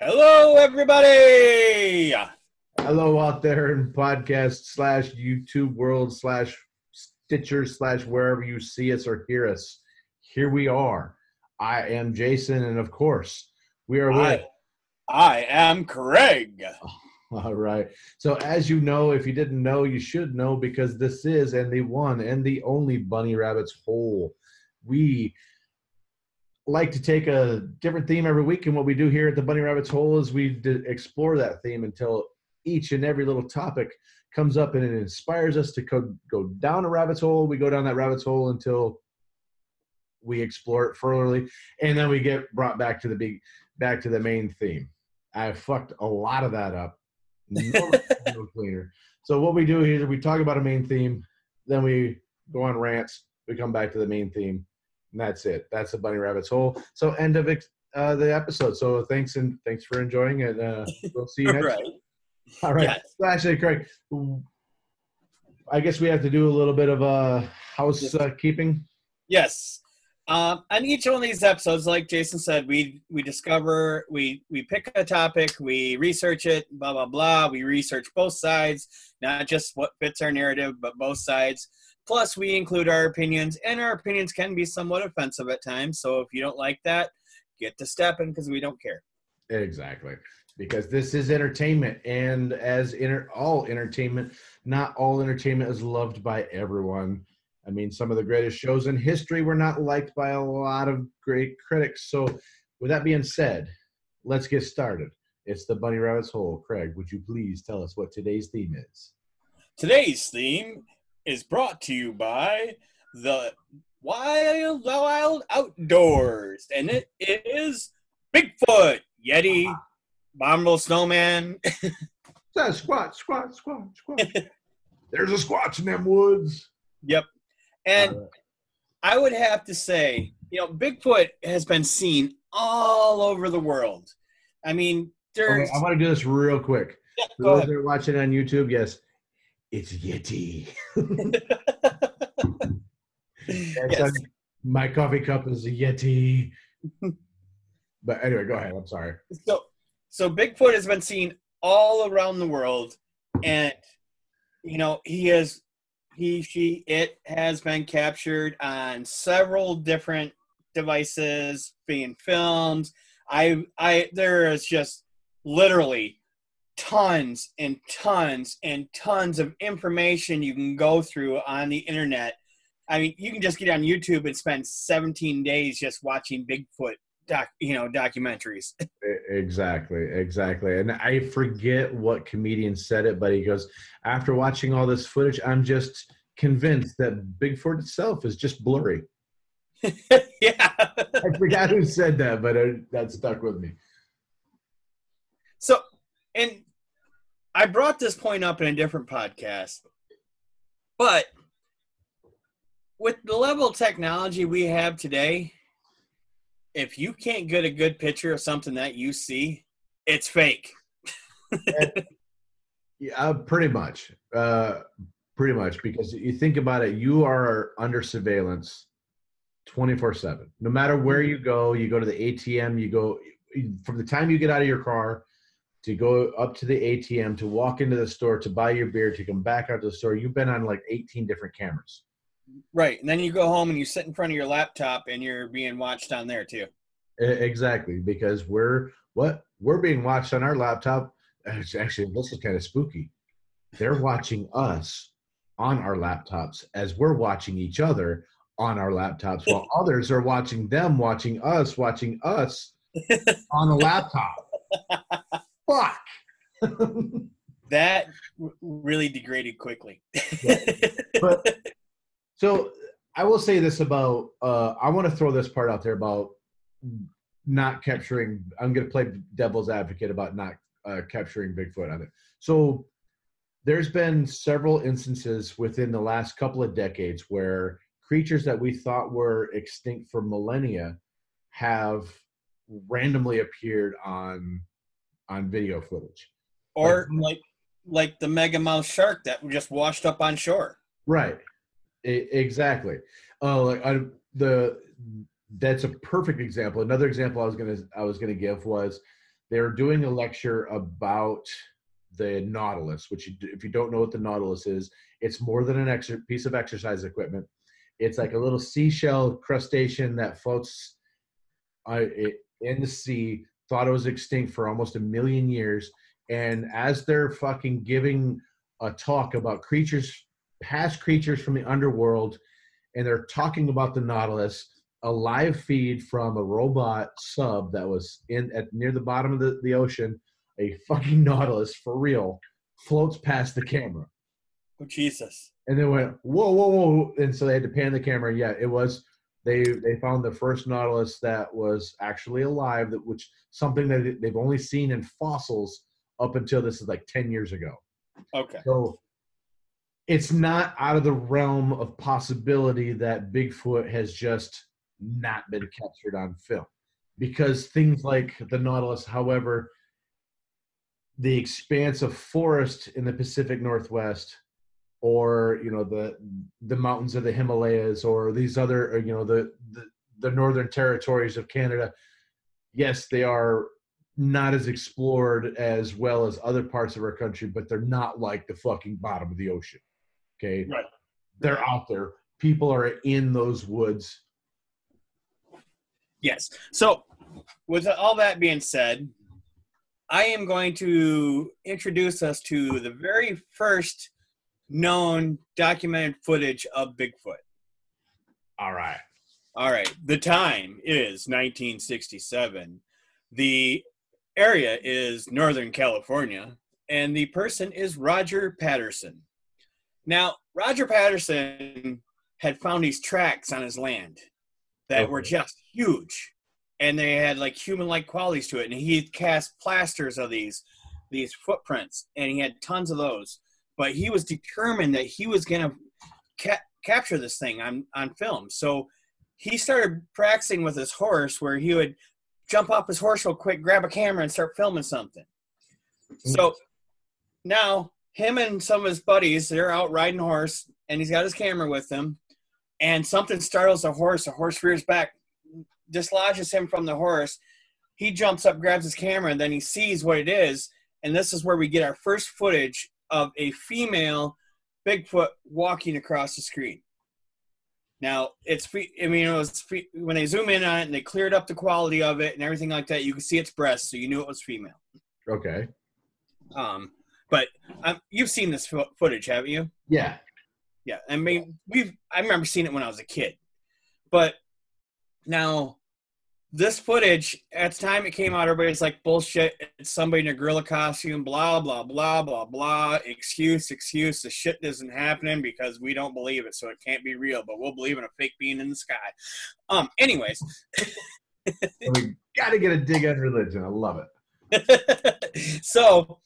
Hello, everybody. Hello out there in podcast slash YouTube world slash Stitcher slash wherever you see us or hear us. Here we are. I am Jason, and of course, we are with. I, I am Craig. All right. So, as you know, if you didn't know, you should know because this is and the one and the only Bunny Rabbit's Hole. We like to take a different theme every week, and what we do here at the Bunny Rabbit's Hole is we d- explore that theme until each and every little topic comes up and it inspires us to co- go down a rabbit's hole. We go down that rabbit's hole until we explore it furtherly, and then we get brought back to the big, back to the main theme. I fucked a lot of that up. No, no cleaner. So what we do here is we talk about a main theme, then we go on rants. We come back to the main theme, and that's it. That's the bunny rabbit's hole. So end of ex- uh, the episode. So thanks and thanks for enjoying it. Uh, we'll see you next. right. All right. Yes. So actually, Craig, I guess we have to do a little bit of uh, house uh, keeping. Yes. Um, on each one of these episodes, like Jason said, we we discover, we we pick a topic, we research it, blah blah blah. We research both sides, not just what fits our narrative, but both sides. Plus, we include our opinions, and our opinions can be somewhat offensive at times. So if you don't like that, get to stepping because we don't care. Exactly. Because this is entertainment, and as inter- all entertainment, not all entertainment is loved by everyone. I mean, some of the greatest shows in history were not liked by a lot of great critics. So, with that being said, let's get started. It's the Bunny Rabbit's Hole. Craig, would you please tell us what today's theme is? Today's theme is brought to you by the Wild Wild Outdoors, and it is Bigfoot, Yeti, Abominable Snowman. Says squat, squat, squat, squat. There's a squatch in them woods. yep. And Uh, I would have to say, you know, Bigfoot has been seen all over the world. I mean, there's. okay, I want to do this real quick. Yeah, For those ahead. that are watching on YouTube, yes, it's Yeti. Yes. my coffee cup is a Yeti. but anyway, go ahead. I'm sorry. so so bigfoot has been seen all around the world and you know he is he she it has been captured on several different devices being filmed i i there is just literally tons and tons and tons of information you can go through on the internet i mean you can just get on youtube and spend 17 days just watching bigfoot doc you know documentaries Exactly, exactly. And I forget what comedian said it, but he goes, after watching all this footage, I'm just convinced that Bigfoot itself is just blurry. yeah. I forgot who said that, but it, that stuck with me. So, and I brought this point up in a different podcast, but with the level of technology we have today, if you can't get a good picture of something that you see, it's fake. Yeah, uh, pretty much. Uh, pretty much because you think about it, you are under surveillance 24 7. No matter where you go, you go to the ATM, you go from the time you get out of your car to go up to the ATM, to walk into the store, to buy your beer, to come back out to the store, you've been on like 18 different cameras. Right. And then you go home and you sit in front of your laptop and you're being watched on there too. Exactly, because we're what we're being watched on our laptop. It's actually this is kind of spooky. They're watching us on our laptops as we're watching each other on our laptops, while others are watching them watching us watching us on a laptop. Fuck. That really degraded quickly. but so I will say this about uh, I want to throw this part out there about not capturing. I'm going to play devil's advocate about not uh, capturing Bigfoot on it. So there's been several instances within the last couple of decades where creatures that we thought were extinct for millennia have randomly appeared on on video footage. or like like the megamouth shark that just washed up on shore. Right. E- exactly. Oh, like I, the that's a perfect example. Another example I was gonna I was gonna give was they're doing a lecture about the Nautilus, which you, if you don't know what the Nautilus is, it's more than an extra piece of exercise equipment. It's like a little seashell crustacean that floats uh, it, in the sea. Thought it was extinct for almost a million years, and as they're fucking giving a talk about creatures, past creatures from the underworld, and they're talking about the Nautilus, a live feed from a robot sub that was in at near the bottom of the, the ocean, a fucking Nautilus for real, floats past the camera. Oh Jesus! And they went, whoa, whoa, whoa! And so they had to pan the camera. Yeah, it was. They they found the first Nautilus that was actually alive, that which something that they've only seen in fossils up until this is like ten years ago. Okay. So it's not out of the realm of possibility that Bigfoot has just not been captured on film. Because things like the Nautilus, however, the expanse of forest in the Pacific Northwest or you know the the mountains of the Himalayas or these other uh, you know the, the the northern territories of Canada yes they are not as explored as well as other parts of our country but they're not like the fucking bottom of the ocean okay Right. they're out there people are in those woods Yes. So, with all that being said, I am going to introduce us to the very first known documented footage of Bigfoot. all right All right. The time is 1967. The area is Northern California, and the person is Roger Patterson. Now, Roger Patterson had found these tracks on his land that were just huge, and they had like human-like qualities to it. And he cast plasters of these these footprints, and he had tons of those. But he was determined that he was going to ca- capture this thing on on film. So he started practicing with his horse where he would jump off his horse real quick, grab a camera, and start filming something. So mm. now him and some of his buddies, they're out riding a horse, and he's got his camera with him, and something startles the horse. The horse rears back, dislodges him from the horse. He jumps up, grabs his camera, and then he sees what it is. And this is where we get our first footage of a female Bigfoot walking across the screen. Now it's I mean it was when they zoom in on it and they cleared up the quality of it and everything like that. You could see its breast, so you knew it was female. okay Um, but um, you've seen this fo- footage, haven't you? yeah Yeah, I mean we've I remember seeing it when I was a kid, but now this footage at the time it came out, everybody's like bullshit. It's somebody in a gorilla costume, blah blah blah blah blah. Excuse, excuse. The shit isn't happening because we don't believe it, so it can't be real. But we'll believe in a fake being in the sky. Um. Anyways, we gotta get a dig on religion i love it so,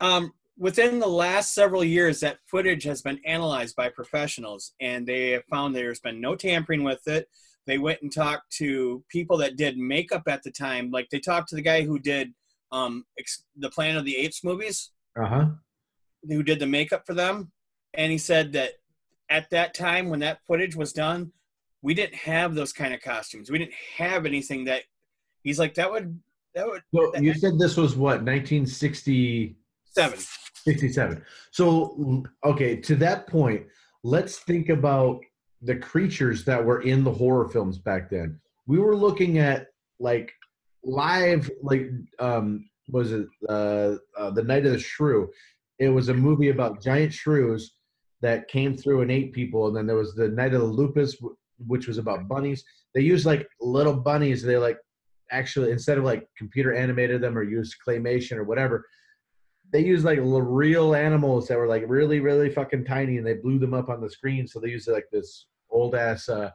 um, within the last several years, that footage has been analyzed by professionals, and they have found there's been no tampering with it. They went and talked to people that did makeup at the time, like they talked to the guy who did um, ex- the Planet of the Apes movies, uh-huh who did the makeup for them, and he said that at that time when that footage was done, we didn't have those kind of costumes. We didn't have anything that. He's like that would that would so you said this was what 1967. 67. So, okay, to that point, let's think about the creatures that were in the horror films back then. We were looking at like live, like, um, was it uh, uh, The Night of the Shrew? It was a movie about giant shrews that came through and ate people. And then there was The Night of the Lepus, which was about bunnies. They used like little bunnies. They like actually, instead of like computer animated them or used claymation or whatever, they used like real animals that were like really really fucking tiny and they blew them up on the screen. So they used like this old ass uh,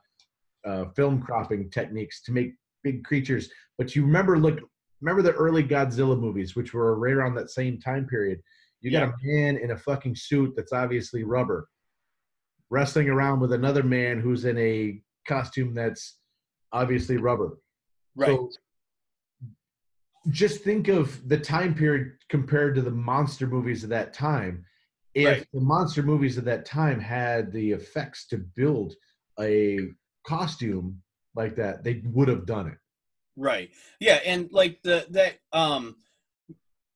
uh, film cropping techniques to make big creatures. But you remember look remember the early godzilla movies which were right around that same time period? You got a man in a fucking suit that's obviously rubber wrestling around with another man who's in a costume that's obviously rubber. Right. so just think of the time period compared to the monster movies of that time. If Right. the monster movies of that time had the effects to build a costume like that, they would have done it. Right. Yeah, and like the that um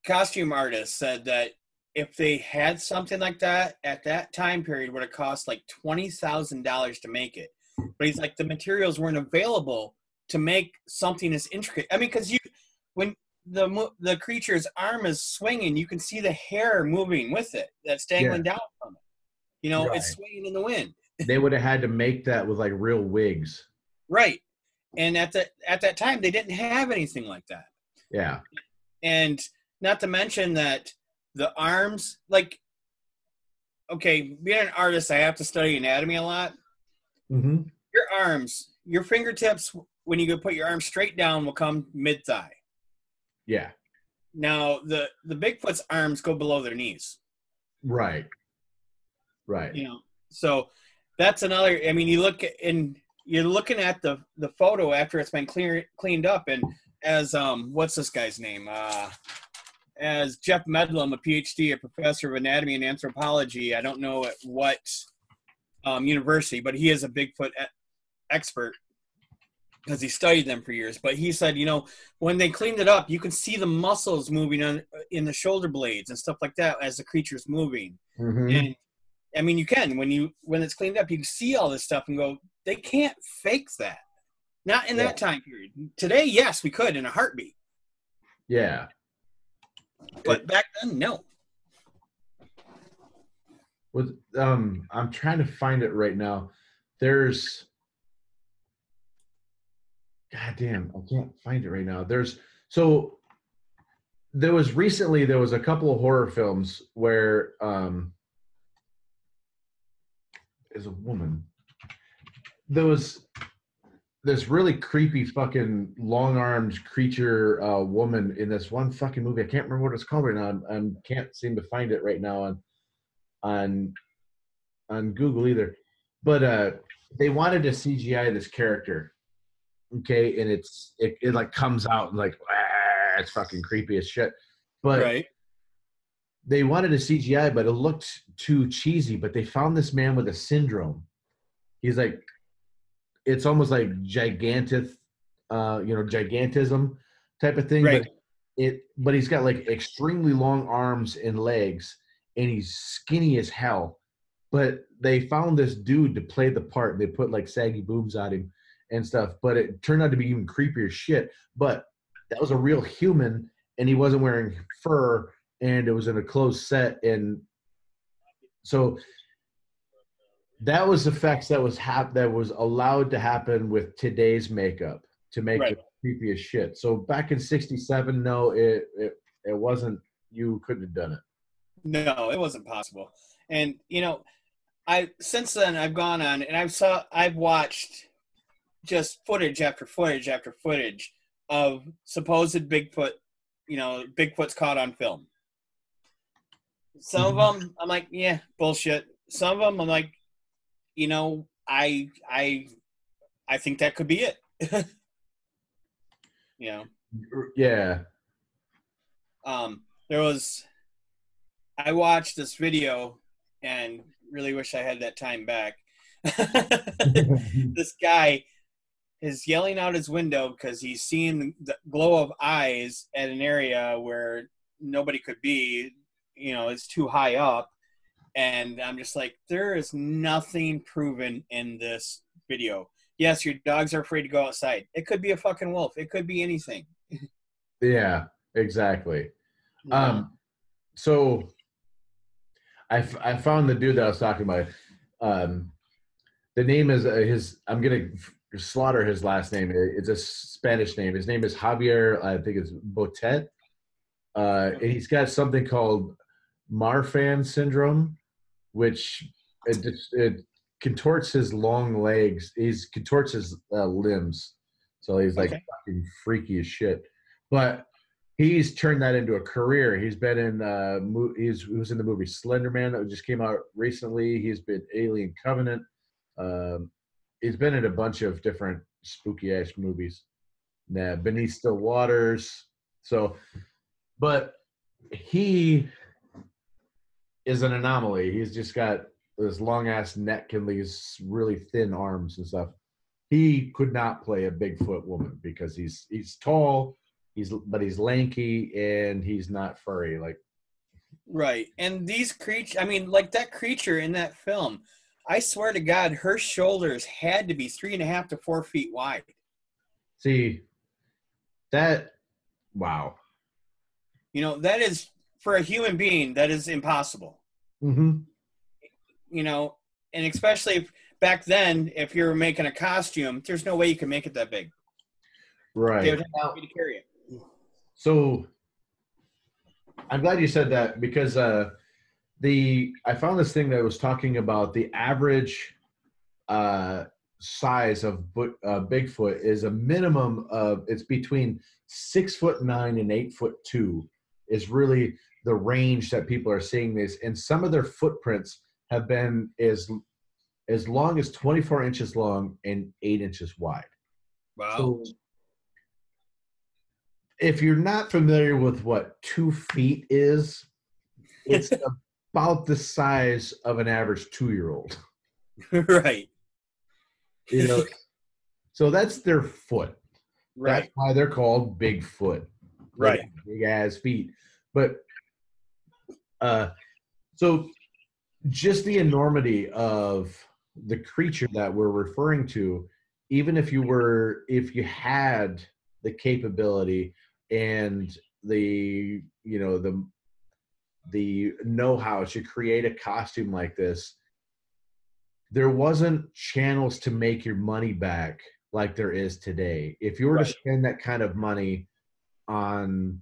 costume artist said that if they had something like that at that time period would have cost like twenty thousand dollars to make it. But he's like the materials weren't available to make something as intricate. I mean, because you when the the creature's arm is swinging, you can see the hair moving with it that's dangling down from it. You know, Right. it's swinging in the wind. They would have had to make that with like real wigs. Right. And at the at that time they didn't have anything like that. Yeah. and not to mention that the arms like okay being an artist i have to study anatomy a lot hmm your arms your fingertips when you go put your arm straight down will come mid thigh Yeah. now the the bigfoot's arms go below their knees Right. Right. you know so that's another i mean you look and you're looking at the the photo after it's been clear, cleaned up and as um what's this guy's name uh as jeff meldrum a phd a professor of anatomy and anthropology i don't know at what um, university but he is a bigfoot expert because he studied them for years but he said you know when they cleaned it up you can see the muscles moving on in the shoulder blades and stuff like that as the creature's moving Mhm. and I mean, you can when you when it's cleaned up, you can see all this stuff and go, they can't fake that. Not in Yeah. that time period. Today, yes, we could in a heartbeat, Yeah. but back then, no. With um, I'm trying to find it right now. There's, God damn, I can't find it right now. There's so there was recently there was a couple of horror films where um, is a woman. There was this really creepy fucking long armed creature uh, woman in this one fucking movie. I can't remember what it's called right now. I can't seem to find it right now on on on Google either. But uh they wanted to CGI this character. Okay, and it's it, it like comes out and like "Ah," it's fucking creepy as shit. But right. they wanted a CGI, but it looked too cheesy. But they found this man with a syndrome. He's like, it's almost like gigantic, uh, you know, gigantism type of thing. Right. But it, but he's got like extremely long arms and legs, and he's skinny as hell. But they found this dude to play the part. They put like saggy boobs on him and stuff. But it turned out to be even creepier shit. But that was a real human, and he wasn't wearing fur and it was in a closed set and so that was effects that was hap- that was allowed to happen with today's makeup to make Right. it creepy as shit so back in 67 no it, it it wasn't you couldn't have done it No, it wasn't possible. And you know, I since then I've gone on and I've saw I've watched just footage after footage after footage of supposed Bigfoot. You know, Bigfoot's caught on film. Some of them, I'm like, yeah, bullshit. Some of them, I'm like, you know, I, I, I think that could be it. you know, yeah um, there was, I watched this video and really wish I had that time back. this guy is yelling out his window because he's seeing the glow of eyes at an area where nobody could be. You know, it's too high up. And I'm just like, there is nothing proven in this video. Yes, your dogs are afraid to go outside. It could be a fucking wolf. It could be anything. yeah exactly Um, so I, f- I found the dude that I was talking about. Um, the name is uh, his. I'm gonna f- slaughter his last name. It's a Spanish name. His name is Javier. I think it's Botet. Uh, and he's got something called Marfan syndrome, which it, it contorts his long legs. He's contorts his uh, limbs, so he's like Okay. fucking freaky as shit. But he's turned that into a career. He's been in uh mo- he's he was in the movie Slender Man that just came out recently. He's been Alien Covenant. Um he's been in a bunch of different spooky ass movies. Nah, Beneath the Waters. So but he is an anomaly. He's just got this long ass neck and these really thin arms and stuff. he could not play a Bigfoot woman because he's he's tall, he's but he's lanky and he's not furry. Like Right. And these creatures, I mean, like that creature in that film, I swear to God, her shoulders had to be three and a half to four feet wide. see that wow. You know, that is, for a human being, that is impossible. Mm-hmm. You know, and especially if, back then, if you're making a costume, there's no way you can make it that big. They Right. would have to carry it. So I'm glad you said that because uh, the I found this thing that was talking about the average uh, size of uh, Bigfoot is a minimum of it's between six foot nine and eight foot two is really the range that people are seeing this, and some of their footprints have been as as long as 24 inches long and eight inches wide. Wow. So, if you're not familiar with what two feet is, it's about the size of an average two year old. right. You know, so that's their foot. Right. That's why they're called Bigfoot. Right. Big ass feet. But uh so just the enormity of the creature that we're referring to, even if you were if you had the capability and the you know the the know-how to create a costume like this there wasn't channels to make your money back like there is today if you were Right. to spend that kind of money on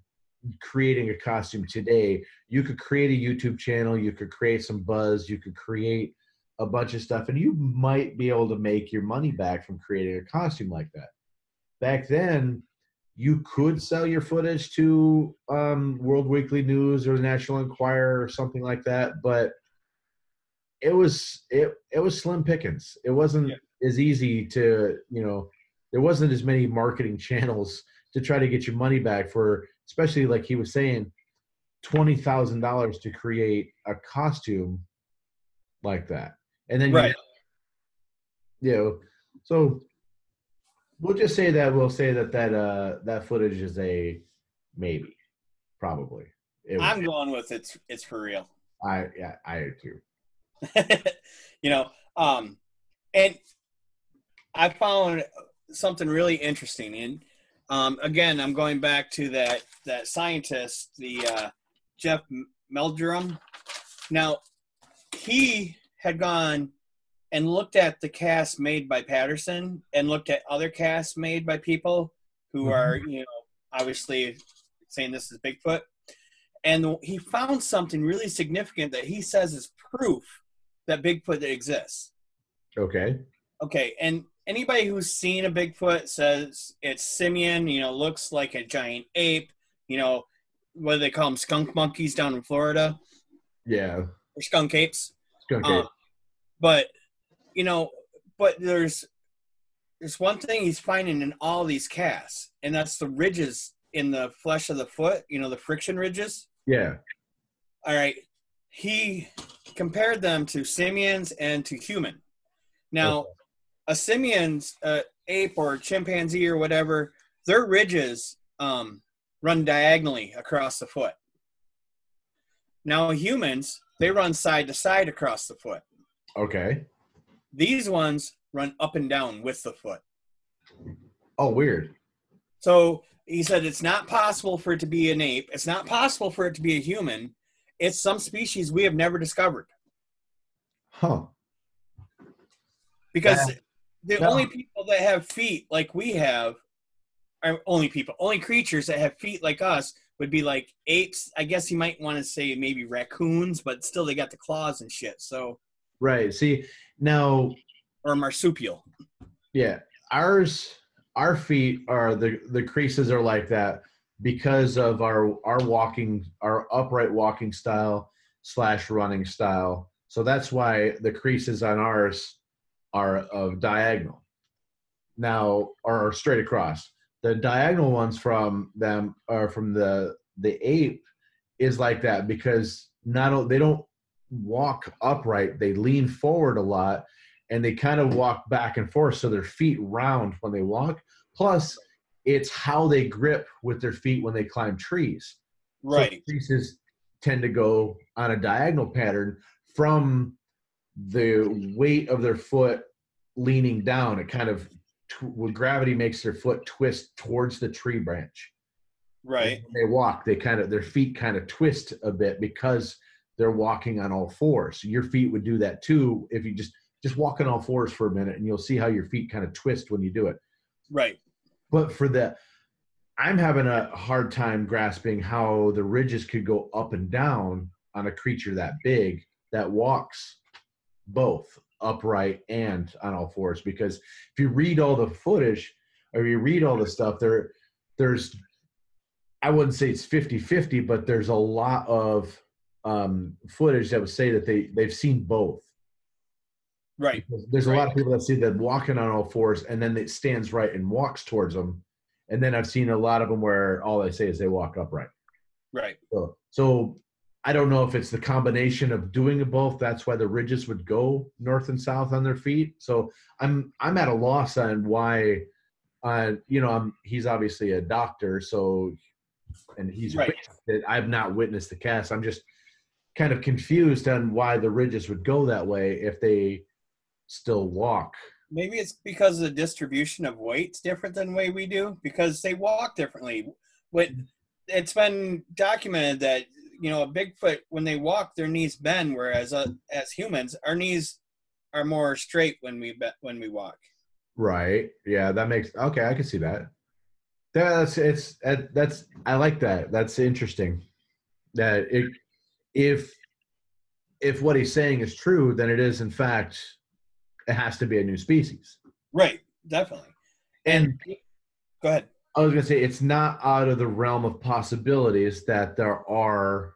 creating a costume today you could create a youtube channel you could create some buzz you could create a bunch of stuff and you might be able to make your money back from creating a costume like that back then you could sell your footage to um, world weekly news or national enquirer or something like that but it was it it was slim pickings it wasn't Yeah. as easy to you know there wasn't as many marketing channels to try to get your money back for especially like he was saying twenty thousand dollars to create a costume like that and then you- Right. you know so we'll just say that we'll say that that uh that footage is a maybe probably it was, I'm going with it's it's for real. i yeah i do too you know, um, and I found something really interesting. And um, again, I'm going back to that that scientist, the uh, Jeff Meldrum. Now, he had gone and looked at the cast made by Patterson and looked at other casts made by people who are, you know, obviously saying this is Bigfoot. And he found something really significant that he says is proof that Bigfoot exists. okay Okay, and anybody who's seen a Bigfoot says it's simian, you know, looks like a giant ape, you know, what do they call them, skunk monkeys down in Florida, yeah or skunk apes. skunk Um, ape. but you know, but there's there's one thing he's finding in all these casts, and that's the ridges in the flesh of the foot. You know, the friction ridges. yeah All right, he compared them to simians and to human. Now, a simian's uh, ape or chimpanzee or whatever, their ridges um, run diagonally across the foot. Now, humans, they run side to side across the foot. okay These ones run up and down with the foot. oh weird So he said it's not possible for it to be an ape. It's not possible for it to be a human. It's some species we have never discovered huh because Yeah. the Yeah. only people that have feet like we have are only people, only creatures that have feet like us would be like apes. I guess you might want to say maybe raccoons, but still they got the claws and shit. So right see now or marsupial. Yeah, ours, our feet are the the creases are like that because of our our walking, our upright walking style slash running style. So that's why the creases on ours are of diagonal. Now, or straight across. The diagonal ones from them are from the the ape is like that because not they don't walk upright; they lean forward a lot and they kind of walk back and forth so their feet round when they walk. Plus, it's how they grip with their feet when they climb trees. Right. So creases tend to go on a diagonal pattern from the weight of their foot leaning down. It kind of when gravity makes their foot twist towards the tree branch. Right. When they walk, they kind of their feet kind of twist a bit because they're walking on all fours. Your feet would do that too if you just just walk on all fours for a minute and you'll see how your feet kind of twist when you do it. Right. But for the I'm having a hard time grasping how the ridges could go up and down on a creature that big that walks both upright and on all fours because if you read all the footage or you read all the stuff there there's I wouldn't say it's 50-50 but there's a lot of um, footage that would say that they they've seen both Right. because there's a lot of people that see them walking on all fours and then it stands right and walks towards them and then I've seen a lot of them where all they say is they walk upright Right. so, so I don't know if it's the combination of doing both. That's why the ridges would go north and south on their feet. So I'm I'm at a loss on why. Uh, you know, I'm he's obviously a doctor, so and he's Right. I've not witnessed the cast. I'm just kind of confused on why the ridges would go that way if they still walk. Maybe it's because the distribution of weight's different than the way we do because they walk differently. What it's been documented that you know a Bigfoot when they walk their knees bend, whereas uh, as humans our knees are more straight when we be- when we walk. Right. Yeah, that makes okay. I can see that. That's it's that's I like that. That's interesting. That it if if what he's saying is true, then it is in fact it has to be a new species. Right. Definitely. And Go ahead. I was gonna say it's not out of the realm of possibilities that there are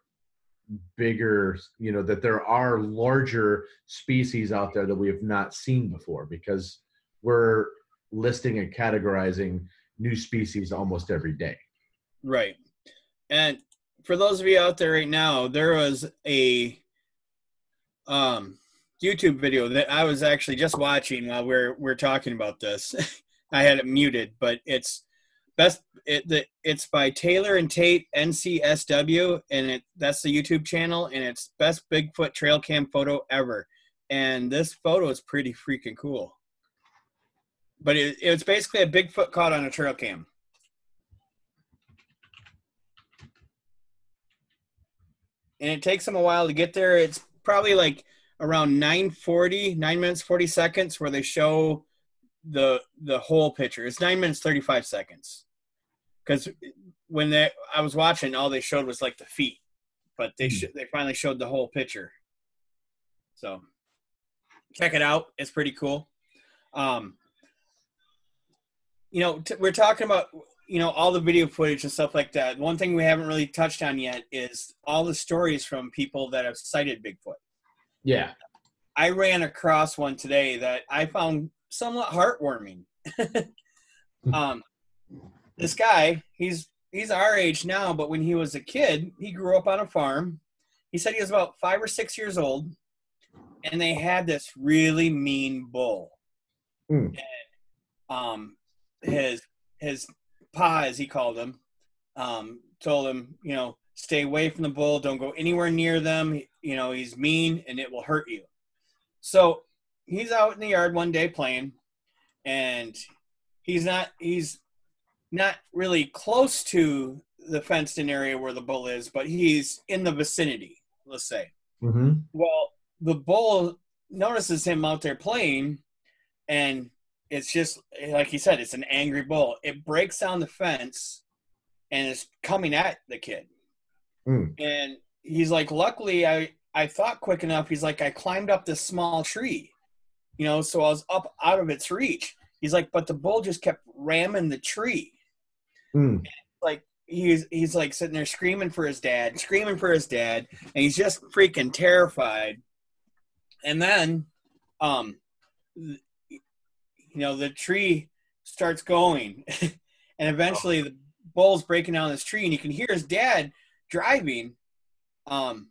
bigger, you know, that there are larger species out there that we have not seen before because we're listing and categorizing new species almost every day. Right. And for those of you out there right now, there was a um YouTube video that I was actually just watching while we're we're talking about this. I had it muted, but it's best it the, it's by Taylor and Tate NCSW and it that's the YouTube channel and it's best Bigfoot trail cam photo ever. And this photo is pretty freaking cool. But it, it's basically a Bigfoot caught on a trail cam. And it takes them a while to get there. It's probably like around 940, 9 minutes 40 seconds where they show the the whole picture. It's 9 minutes 35 seconds. Cuz when they I was watching all they showed was like the feet, but they sh- they finally showed the whole picture. So check it out. It's pretty cool. Um you know, t- we're talking about you know all the video footage and stuff like that one thing we haven't really touched on yet is all the stories from people that have sighted bigfoot Yeah. i ran across one today that i found somewhat heartwarming um, this guy he's he's our age now but when he was a kid he grew up on a farm he said he was about five or six years old and they had this really mean bull Hmm. and um his his pa as he called him um told him you know stay away from the bull. Don't go anywhere near them. You know he's mean and it will hurt you. So he's out in the yard one day playing and he's not he's not really close to the fenced in area where the bull is but he's in the vicinity let's say. Mm-hmm. well, the bull notices him out there playing, and it's just like he said, it's an angry bull. It breaks down the fence and is coming at the kid. Mm. And he's like, luckily, I I thought quick enough. He's like, I climbed up this small tree, you know, so I was up out of its reach. He's like, but the bull just kept ramming the tree Mm. like he's he's like sitting there screaming for his dad, screaming for his dad, and he's just freaking terrified. And then, um, you know, the tree starts going, and eventually the bull's breaking down this tree, and you can hear his dad driving. Um,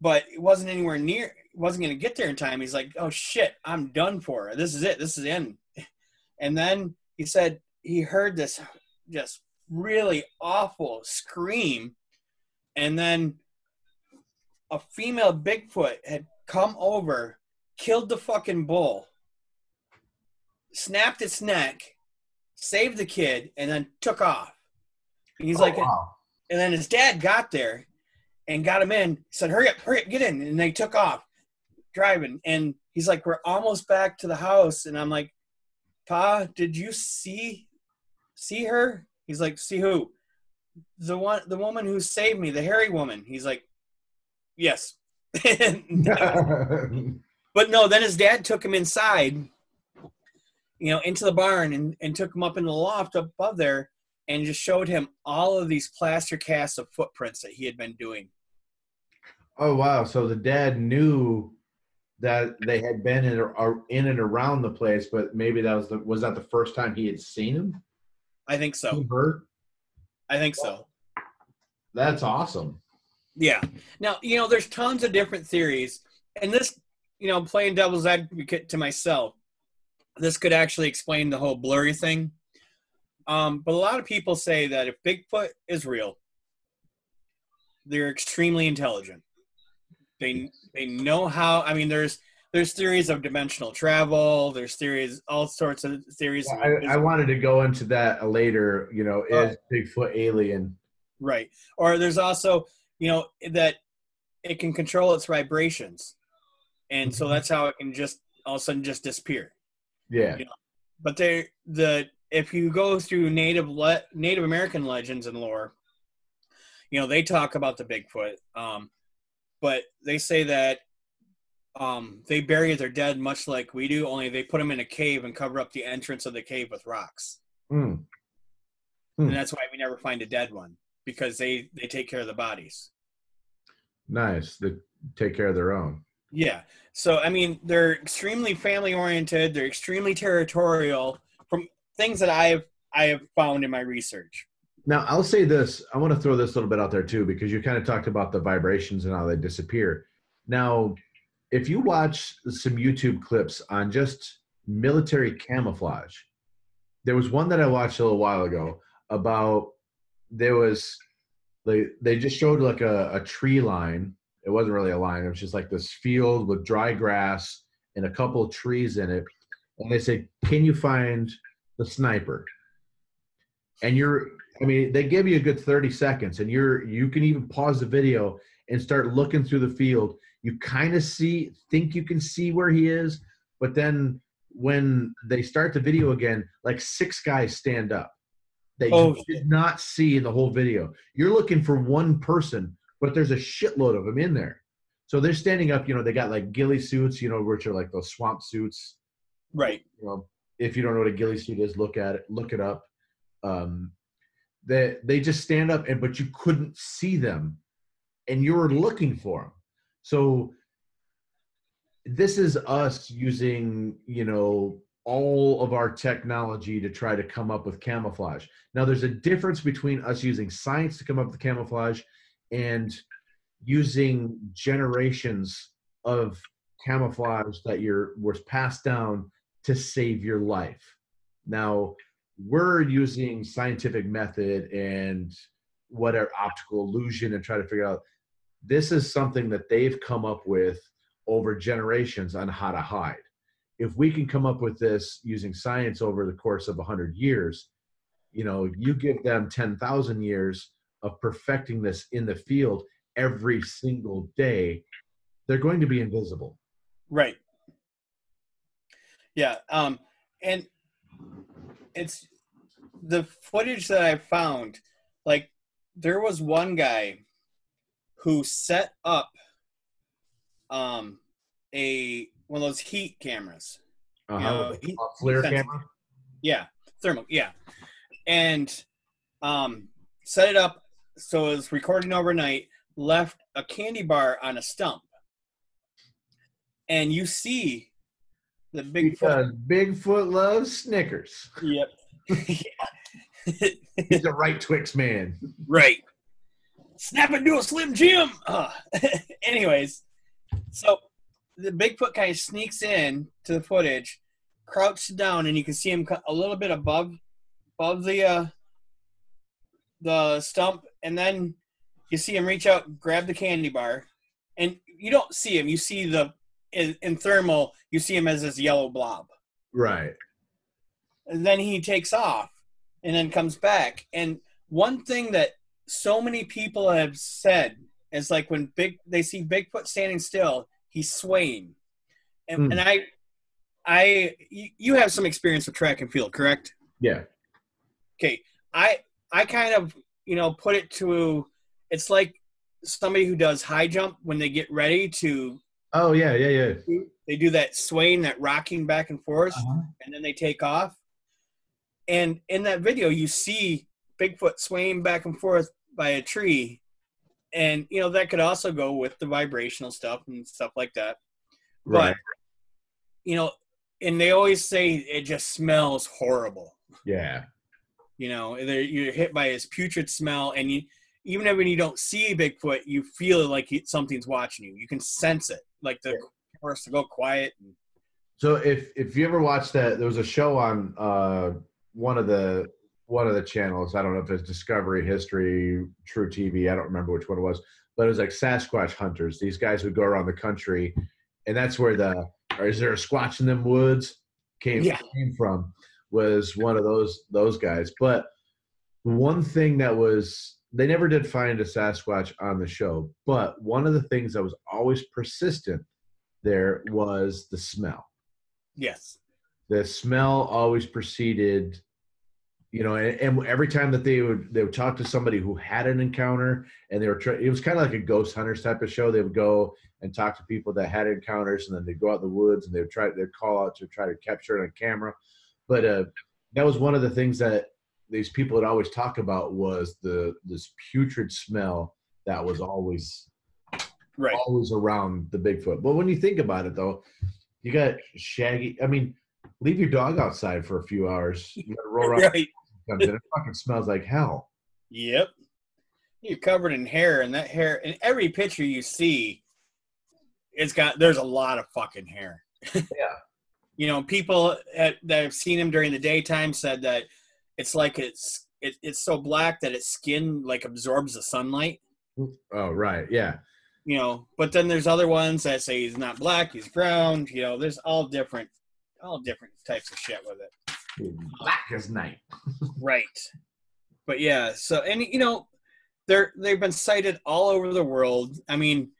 but it wasn't anywhere near. wasn't going to get there in time. He's like, "Oh shit, I'm done for. This is it. This is the end." And then he said he heard this just really awful scream, and then a female Bigfoot had come over, killed the fucking bull, snapped its neck, saved the kid, and then took off. And he's Oh, like, wow. and then his dad got there and got him in. Said, "Hurry up, hurry up, get in!" And they took off driving. And he's like, "We're almost back to the house." And I'm like, "Pa, did you see see her?" He's like, "See who?" The one, the woman who saved me, the hairy woman. He's like, "Yes." but no, then his dad took him inside, you know, into the barn and, and took him up in the loft up above there and just showed him all of these plaster casts of footprints that he had been doing. oh wow! So the dad knew that they had been in, or in and around the place, but maybe that was the was that the first time he had seen him? I think so. Her? I think so. That's awesome. Yeah. Now, you know, there's tons of different theories. And this, you know, playing devil's advocate to myself, this could actually explain the whole blurry thing. Um, but a lot of people say that if Bigfoot is real, they're extremely intelligent. They they know how. I mean, there's there's theories of dimensional travel. There's theories, all sorts of theories. of I, I wanted to go into that later. You know, is Bigfoot alien? Right. Or there's also, you know, that it can control its vibrations. And so Mhm. that's how it can just all of a sudden just disappear. Yeah. But they the if you go through native le- Native American legends and lore, you know, they talk about the Bigfoot. Um, but they say that um, they bury their dead much like we do, only they put them in a cave and cover up the entrance of the cave with rocks. Mm. Hmm. And that's why we never find a dead one because they they take care of the bodies. Nice. They take care of their own. Yeah. So I mean, they're extremely family oriented. They're extremely territorial. From things that I have I have found in my research. Now, I'll say this. I want to throw this a little bit out there too, because you kind of talked about the vibrations and how they disappear. Now, if you watch some YouTube clips on just military camouflage, there was one that I watched a little while ago about there was they they just showed like a, a tree line. It wasn't really a line. It was just like this field with dry grass and a couple of trees in it. And they said, "Can you find the sniper?" And you're I mean, they give you a good 30 seconds and you're you can even pause the video and start looking through the field. You kind of see think you can see where he is, but then when they start the video again, like six guys stand up. that Oh, you did not see in the whole video. You're looking for one person, but there's a shitload of them in there. So they're standing up, you know, they got like ghillie suits, you know, which are like those swamp suits Right. you know, if you don't know what a ghillie suit is, look at it, look it up. Um, they they just stand up, and but you couldn't see them, and you were looking for them. So this is us using, you know, all of our technology to try to come up with camouflage. Now, there's a difference between us using science to come up with camouflage and using generations of camouflage that you're was passed down to save your life. Now, we're using scientific method and whatever optical illusion and try to figure out this is something that they've come up with over generations on how to hide. If we can come up with this using science over the course of 100 years, you know, you give them 10,000 years of perfecting this in the field every single day, they're going to be invisible. Right. Yeah. Um, and it's the footage that I found. Like, there was one guy who set up um a one of those heat cameras. Uh-huh. know, he- A FLIR he sends- camera? Yeah, thermal. Yeah, and um, set it up so it was recording overnight. Left a candy bar on a stump, and you see the big Because Bigfoot loves Snickers. Yep. He's a right Twix man. right. snap into a slim Jim. Uh, anyways, so the Bigfoot kind of sneaks in to the footage, crouches down, and you can see him a little bit above above the uh, the stump, and then you see him reach out, grab the candy bar, and you don't see him. You see the in, in thermal, you see him as this yellow blob. Right. And then he takes off, and then comes back. And one thing that so many people have said is like when big they see Bigfoot standing still, he's swaying. And, hmm. and I, I, you have some experience with track and field, correct? Yeah. Okay. I, I kind of, you know, put it to, it's like somebody who does high jump when they get ready to. Oh yeah, yeah, yeah. They do that swaying, that rocking back and forth, uh-huh. and then they take off. And in that video, you see Bigfoot swaying back and forth by a tree, and you know that could also go with the vibrational stuff and stuff like that. Right. But you know, and they always say it just smells horrible. Yeah. You know, you're hit by his putrid smell, and you even when you don't see Bigfoot, you feel like something's watching you. You can sense it, like the forest to go quiet. And... So if if you ever watched that, there was a show on uh, one of the one of the channels. I don't know if it's Discovery, History, truTV. I don't remember which one it was, but it was like Sasquatch hunters. These guys would go around the country, and that's where the or is there a squatch in them woods came yeah. came from was one of those those guys. But one thing that was they never did find a Sasquatch on the show, but one of the things that was always persistent there was the smell. Yes. The smell always preceded, you know, and, and every time that they would they would talk to somebody who had an encounter and they were trying it was kind of like a ghost hunters type of show. They would go and talk to people that had encounters and then they'd go out in the woods and they would try they'd call out to try to capture it on camera. But uh that was one of the things that these people would always talk about was the this putrid smell that was always right always around the Bigfoot. But when you think about it, though, you got shaggy. I mean, leave your dog outside for a few hours. You got to roll around. right. It fucking smells like hell. Yep. You're covered in hair, and that hair in every picture you see, it's got there's a lot of fucking hair. yeah. You know, people at, that have seen him during the daytime said that it's like it's it, it's so black that its skin like absorbs the sunlight. Oh right, yeah. You know, but then there's other ones that say he's not black, he's brown. You know, there's all different, all different types of shit with it. Black as night. right. But yeah, so and you know, they're they've been sighted all over the world. I mean,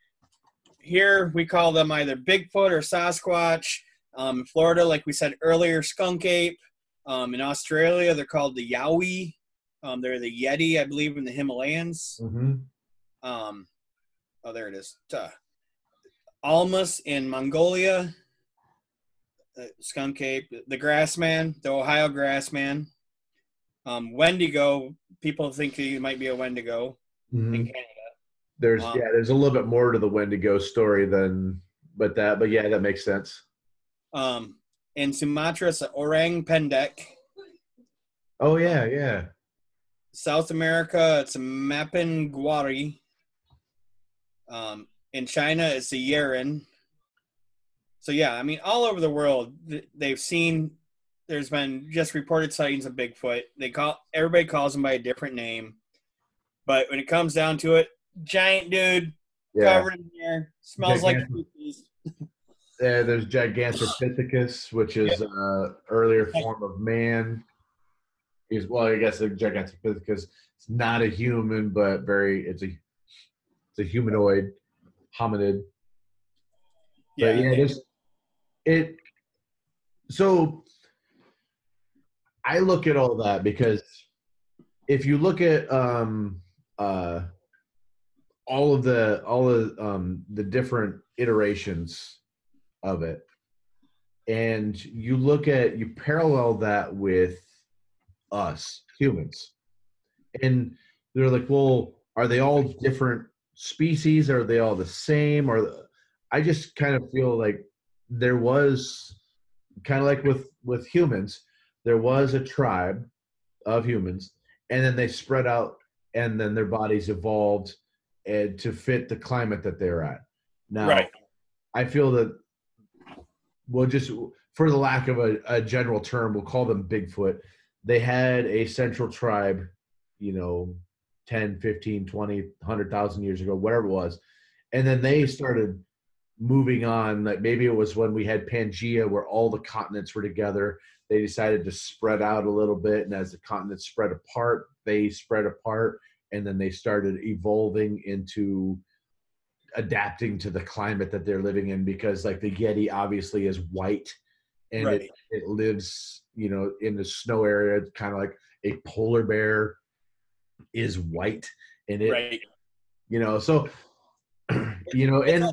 here we call them either Bigfoot or Sasquatch. Um, Florida, like we said earlier, skunk ape. Um, in Australia, they're called the Yowie. Um, they're the Yeti, I believe, in the Himalayas. Mm-hmm. Um, oh, there it is. Uh, Almas in Mongolia. Uh, skunk ape, the grassman, the Ohio grassman. Um, Wendigo, people think he might be a Wendigo mm-hmm. in Canada. There's um, yeah, there's a little bit more to the Wendigo story than but that, but yeah, that makes sense. Um, in Sumatra, it's orang pendek. Oh yeah, yeah. South America, it's a mapinguari. Um, in China, it's a yeren. So yeah, I mean, all over the world, they've seen. There's been just reported sightings of Bigfoot. They call everybody calls him by a different name, but when it comes down to it, giant dude yeah. covered in hair, smells like Yeah, there's Gigantopithecus, which is an uh, earlier form of man. He's well, I guess a Gigantopithecus. It's not a human, but very. It's a it's a humanoid hominid. Yeah, but yeah, there's it. So I look at all that because if you look at um uh all of the all of um the different iterations of it and you look at you parallel that with us humans and they're like well are they all different species are they all the same or i just kind of feel like there was kind of like with with humans there was a tribe of humans and then they spread out and then their bodies evolved and to fit the climate that they're at. Now, Right. I feel that we'll just, for the lack of a, a general term, we'll call them Bigfoot. They had a central tribe, you know, 10, 15, 20, 100,000 years ago, whatever it was. And then they started moving on. Like maybe it was when we had Pangea, where all the continents were together. They decided to spread out a little bit. And as the continents spread apart, they spread apart. And then they started evolving into adapting to the climate that they're living in because like the yeti obviously is white and Right. it, it lives you know in the snow area kind of like a polar bear is white and it right. you know so you know and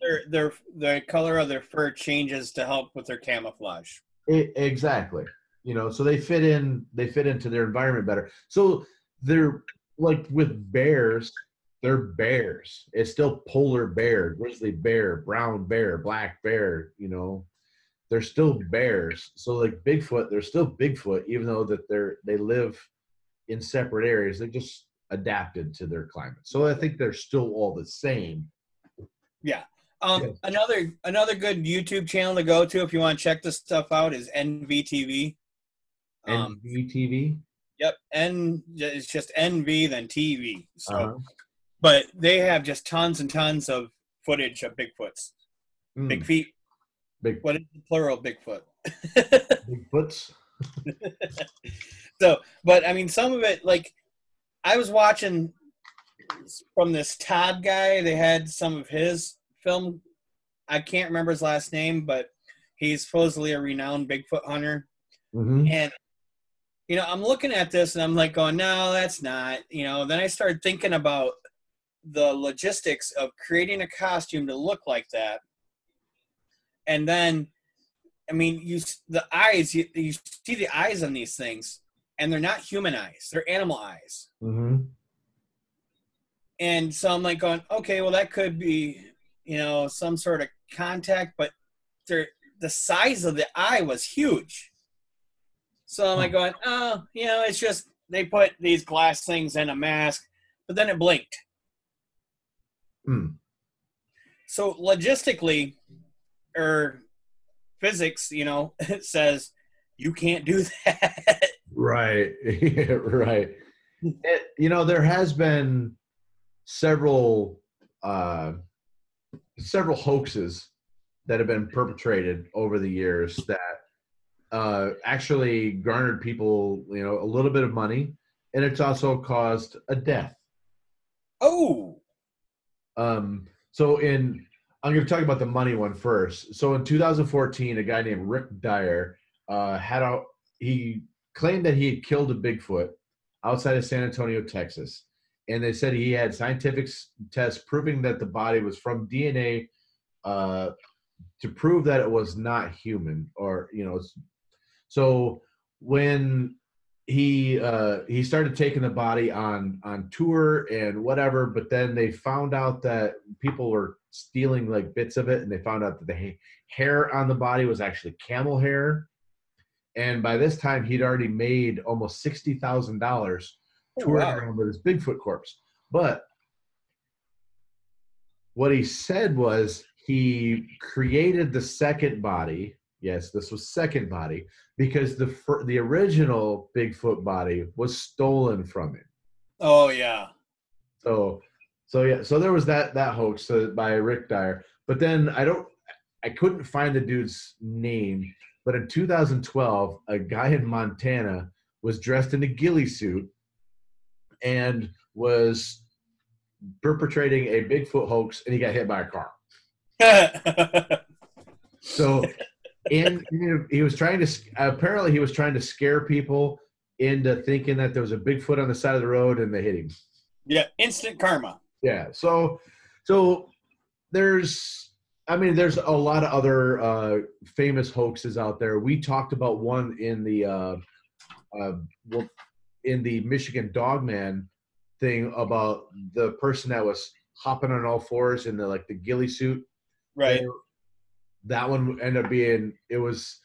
their their the color of their fur changes to help with their camouflage. it, exactly you know so they fit in they fit into their environment better so they're like with bears they're bears it's still polar bear grizzly bear brown bear black bear you know they're still bears so like bigfoot they're still bigfoot even though that they're they live in separate areas they're just adapted to their climate so i think they're still all the same Yeah. Um, another another good YouTube channel to go to if you want to check this stuff out is NVTV. Um, NVTV. yep, N it's just NV then TV. So, Uh-huh. But they have just tons and tons of footage of Bigfoots, Mm, big feet. big What is the plural Bigfoot? Bigfoots. so, but I mean, some of it, like I was watching from this Todd guy. They had some of his film. I can't remember his last name, but he's supposedly a renowned Bigfoot hunter. hmm And you know, I'm looking at this and I'm like, going, no, that's not. You know, then I started thinking about the logistics of creating a costume to look like that, and then, I mean, you the eyes, you, you see the eyes on these things, and they're not human eyes; they're animal eyes. hmm And so I'm like, going, okay, well, that could be, you know, some sort of contact, but they're the size of the eye was huge. So I'm like going, oh, you know, it's just they put these glass things in a mask, but then it blinked. Hmm. So logistically, or physics, you know, it says you can't do that. Right. Right. It, you know, there has been several uh, several hoaxes that have been perpetrated over the years that uh, actually garnered people, you know, a little bit of money, and it's also caused a death. oh, Um, so in I'm going to talk about the money one first. So in 2014, a guy named Rick Dyer uh, had a he claimed that he had killed a Bigfoot outside of San Antonio, Texas, and they said he had scientific tests proving that the body was from DNA uh, to prove that it was not human, or you know. So when he uh, he started taking the body on on tour and whatever, but then they found out that people were stealing like bits of it, and they found out that the ha- hair on the body was actually camel hair. And by this time, he'd already made almost sixty thousand dollars touring wow. around with his Bigfoot corpse. But what he said was he created the second body. Yes, this was second body because the fir- the original Bigfoot body was stolen from him. oh yeah. So, so yeah, so there was that that hoax by Rick Dyer. But then I don't, I couldn't find the dude's name. But in 2012, a guy in Montana was dressed in a ghillie suit and was perpetrating a Bigfoot hoax, and he got hit by a car. So, and you know, he was trying to apparently he was trying to scare people into thinking that there was a Bigfoot on the side of the road, and they hit him. yeah, instant karma. Yeah. So, so there's, I mean, there's a lot of other uh, famous hoaxes out there. We talked about one in the, uh, uh, well, in the Michigan Dogman thing about the person that was hopping on all fours in the like the ghillie suit. Right. That one ended up being. It was.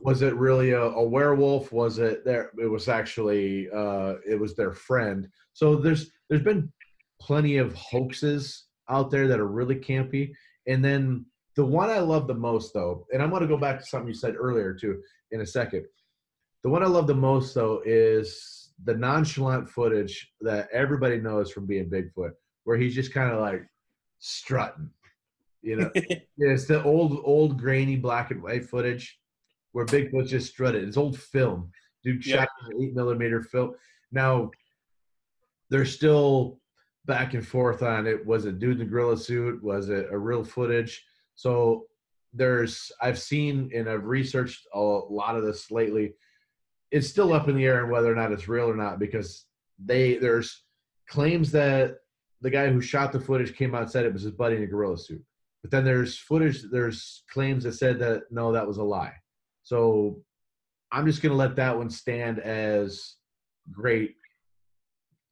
Was it really a, a werewolf? Was it there? It was actually. Uh, it was their friend. So there's there's been plenty of hoaxes out there that are really campy. And then the one I love the most, though, and I'm going to go back to something you said earlier too in a second. The one I love the most, though, is the nonchalant footage that everybody knows from being Bigfoot, where he's just kind of like strutting. You know, it's the old, old grainy black and white footage where Bigfoot just strutted. It's old film. Dude Yeah. shot an eight millimeter film. Now, there's still back and forth on it. Was it dude in the gorilla suit? Was it a real footage? So there's I've seen and I've researched a lot of this lately. It's still up in the air on whether or not it's real or not because they there's claims that the guy who shot the footage came out and said it was his buddy in a gorilla suit. But then there's footage, there's claims that said that no, that was a lie. So I'm just gonna let that one stand as great,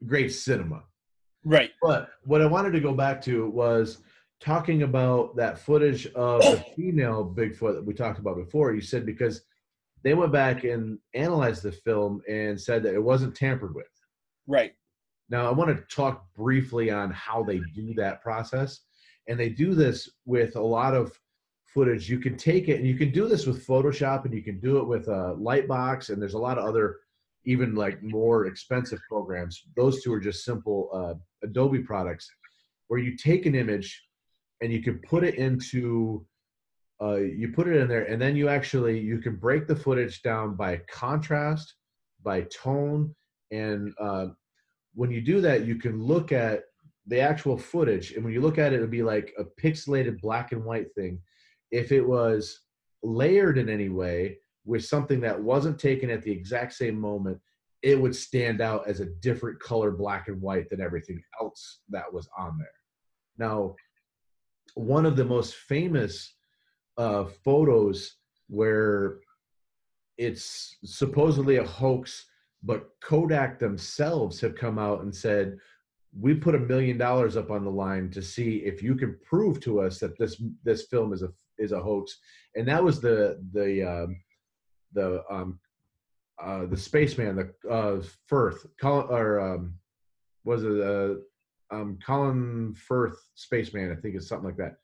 great cinema. right. But what I wanted to go back to was talking about that footage of the female Bigfoot that we talked about before. You said because they went back and analyzed the film and said that it wasn't tampered with. Right. Now, I want to talk briefly on how they do that process. And they do this with a lot of footage. You can take it and you can do this with Photoshop and you can do it with a Lightbox. And there's a lot of other, even like more expensive programs. Those two are just simple uh, Adobe products where you take an image and you can put it into uh, you put it in there and then you actually you can break the footage down by contrast by tone and uh, when you do that you can look at the actual footage and when you look at it it'd be like a pixelated black and white thing if it was layered in any way with something that wasn't taken at the exact same moment it would stand out as a different color black and white than everything else that was on there. Now one of the most famous uh, photos where it's supposedly a hoax, but Kodak themselves have come out and said, "We put a million dollars up on the line to see if you can prove to us that this this film is a is a hoax." And that was the the um, the um, uh, the spaceman, the uh, Firth, Colin, or um, was it uh, um, Colin Firth spaceman? I think it's something like that.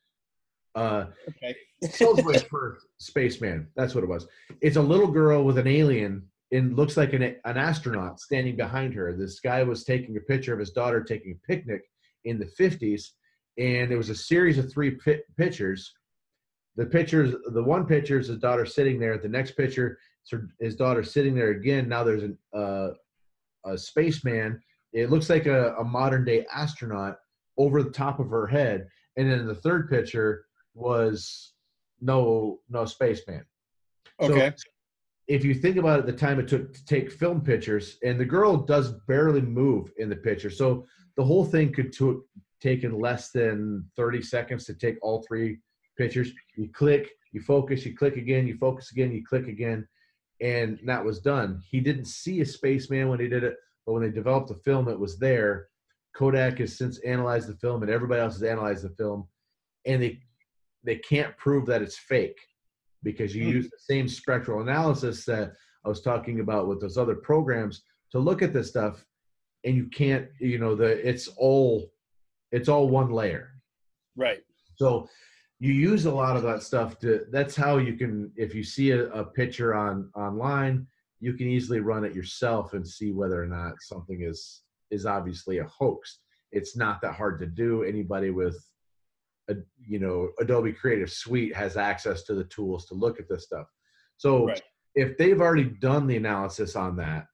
Uh, Okay. Firth spaceman. That's what it was. It's a little girl with an alien and looks like an, an astronaut standing behind her. This guy was taking a picture of his daughter taking a picnic in the 50s, and it was a series of three pi- pictures. The pictures, the one picture is his daughter sitting there. The next picture, is his daughter sitting there again. Now there's an, uh, a spaceman. It looks like a, a modern day astronaut over the top of her head. And then the third picture was no no spaceman. So, Okay. If you think about it, the time it took to take film pictures, and the girl does barely move in the picture, so the whole thing could took taken less than 30 seconds to take all three pictures. You click, you focus, you click again, you focus again, you click again, and that was done. He didn't see a spaceman when he did it, but when they developed the film, it was there. Kodak has since analyzed the film, and everybody else has analyzed the film, and they they can't prove that it's fake because you Hmm. use the same spectral analysis that I was talking about with those other programs to look at this stuff, and you can't, you know, the it's all it's all one layer. Right. So you use a lot of that stuff to that's how you can if you see a, a picture on online, you can easily run it yourself and see whether or not something is is obviously a hoax. It's not that hard to do. Anybody with a you know Adobe Creative Suite has access to the tools to look at this stuff. So Right. if they've already done the analysis on that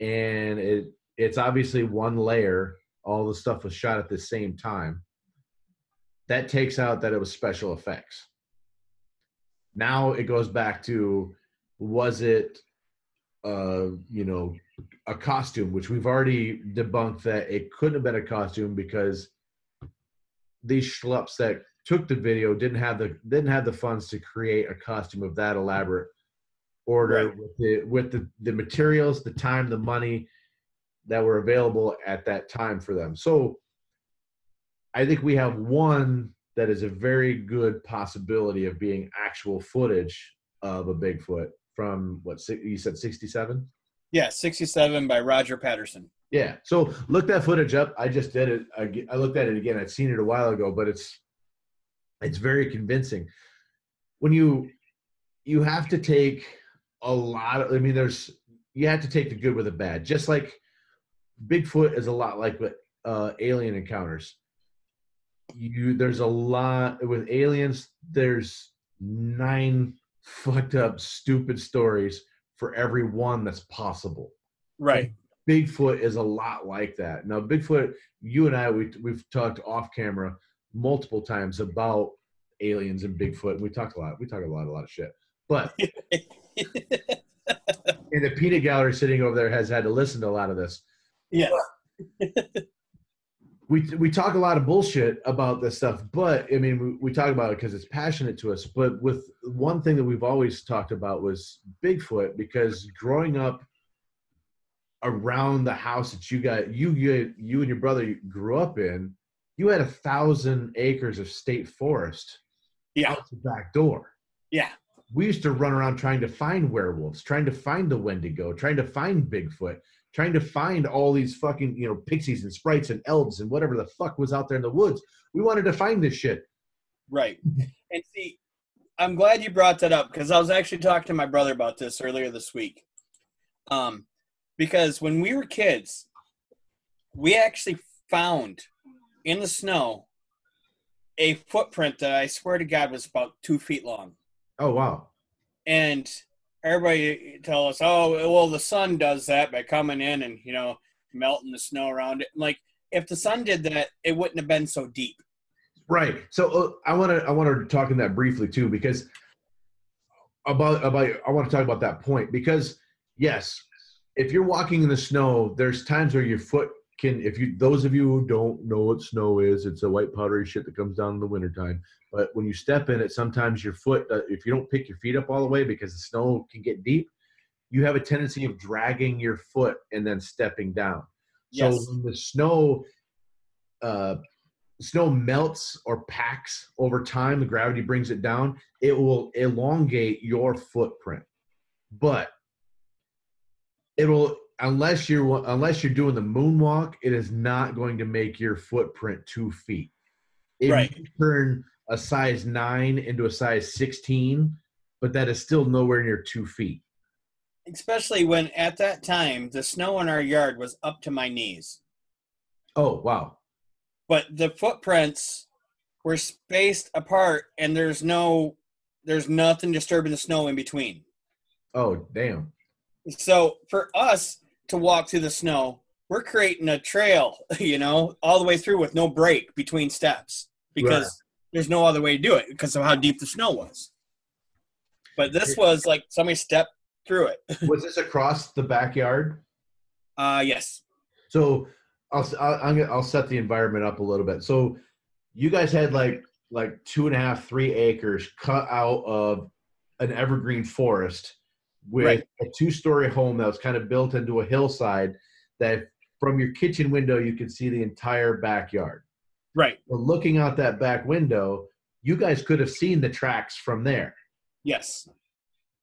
and it it's obviously one layer, all the stuff was shot at the same time that takes out that it was special effects. Now it goes back to was it uh you know a costume which we've already debunked that it couldn't have been a costume because these schlups that took the video didn't have the didn't have the funds to create a costume of that elaborate order Right. with the with the, the materials the time the money that were available at that time for them so I think we have one that is a very good possibility of being actual footage of a Bigfoot from what you said 67 Yeah, 67 by Roger Patterson. Yeah. So look that footage up. I just did it. I, I looked at it again. I'd seen it a while ago, but it's it's very convincing. When you you have to take a lot of. I mean, there's you have to take the good with the bad. Just like Bigfoot is a lot like what uh, alien encounters. You there's a lot with aliens. There's nine fucked up stupid stories for every one that's possible. Right. Bigfoot is a lot like that. Now, Bigfoot, you and I, we, we've talked off camera multiple times about aliens and Bigfoot. We talk a lot. We talk a lot, a lot of shit. But and the peanut gallery sitting over there has had to listen to a lot of this. Yeah. We we talk a lot of bullshit about this stuff, but I mean, we, we talk about it because it's passionate to us. But with one thing that we've always talked about was Bigfoot, because growing up around the house that you got, you you you and your brother grew up in, you had a thousand acres of state forest Yeah. out the back door. Yeah. we used to run around trying to find werewolves, trying to find the Wendigo, trying to find Bigfoot, trying to find all these fucking, you know, pixies and sprites and elves and whatever the fuck was out there in the woods. We wanted to find this shit. Right. And see, I'm glad you brought that up because I was actually talking to my brother about this earlier this week. Um, because when we were kids, we actually found in the snow a footprint that I swear to God was about two feet long. Oh wow. And everybody tell us, oh, well, the sun does that by coming in and, you know, melting the snow around it. Like, if the sun did that, it wouldn't have been so deep. Right. So uh, I want to I want to talk in that briefly too because about about I want to talk about that point because yes, if you're walking in the snow, there's times where your foot can if you those of you who don't know what snow is, it's a white powdery shit that comes down in the wintertime. But when you step in it, sometimes your foot uh, if you don't pick your feet up all the way because the snow can get deep, you have a tendency of dragging your foot and then stepping down. Yes. So when the snow uh, snow melts or packs over time, the gravity brings it down, it will elongate your footprint. But it will unless you're unless you're doing the moonwalk, it is not going to make your footprint two feet. It Right. may turn a size nine into a size sixteen, but that is still nowhere near two feet. especially when at that time the snow in our yard was up to my knees Oh wow. but the footprints were spaced apart and there's no there's nothing disturbing the snow in between Oh damn. So for us to walk through the snow we're creating a trail you know all the way through with no break between steps because Right. there's no other way to do it because of how deep the snow was but this was like somebody stepped through it Was this across the backyard? uh yes So I'll I'll, gonna, I'll set the environment up a little bit. So you guys had like like two and a half, three acres cut out of an evergreen forest with Right. a two-story home that was kind of built into a hillside. That from your kitchen window you could see the entire backyard. right But looking out that back window, you guys could have seen the tracks from there. yes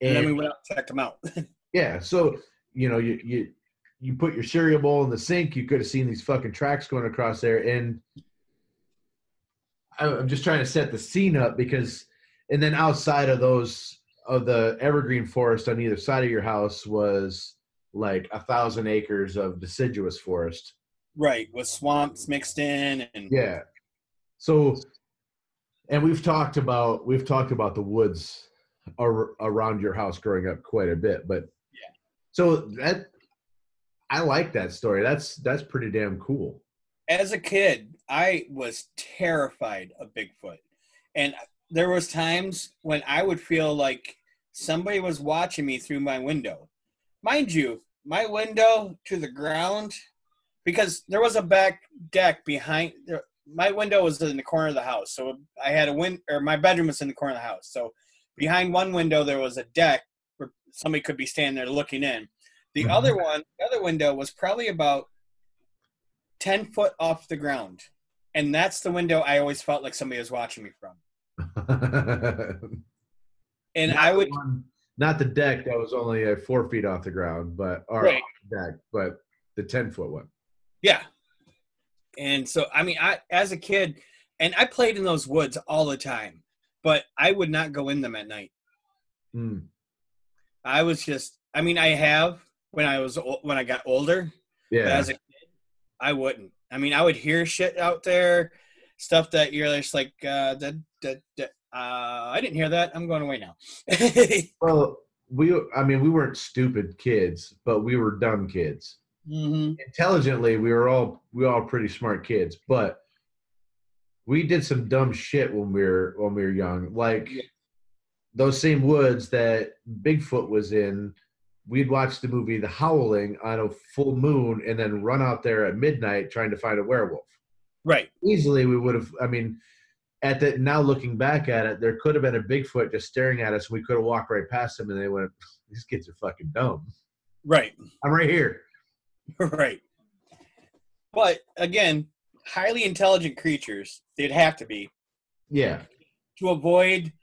and then we went out and checked them out Yeah, so you know, you you you put your cereal bowl in the sink, you could have seen these fucking tracks going across there, and I'm just trying to set the scene up because, and then outside of those of the evergreen forest on either side of your house was like a thousand acres of deciduous forest. Right, with swamps mixed in and Yeah. So, and we've talked about we've talked about the woods ar- around your house growing up quite a bit, but Yeah. So that I like that story. That's that's pretty damn cool. as a kid, I was terrified of Bigfoot. And there was times when I would feel like somebody was watching me through my window. Mind you, my window to the ground because there was a back deck behind there, my window was in the corner of the house. So I had a win or my bedroom was in the corner of the house. So behind one window there was a deck where somebody could be standing there looking in. The Mhm. other one, the other window was probably about 10 foot off the ground. And that's the window I always felt like somebody was watching me from. And Not I would, one- not the deck that was only uh, four feet off the ground, but or Right. deck, but the ten foot one. Yeah. And so, I mean, I as a kid, and I played in those woods all the time, but I would not go in them at night. Mm. I was just, I mean, I have when I was when I got older, Yeah. as a kid, I wouldn't. I mean, I would hear shit out there, stuff that you're just like, uh, that, that, that, uh, I didn't hear that. I'm going away now. Well, we I mean we weren't stupid kids, but we were dumb kids. hmm Intelligently, we were all we were all pretty smart kids, but we did some dumb shit when we were when we were young. Like Yeah. those same woods that Bigfoot was in. We'd watch the movie The Howling on a full moon and then run out there at midnight trying to find a werewolf. Right. Easily, we would have. I mean, at that now looking back at it, there could have been a Bigfoot just staring at us. We could have walked right past him, and they went, "These kids are fucking dumb." Right. I'm right here. right. But again, highly intelligent creatures, they'd have to be Yeah, to avoid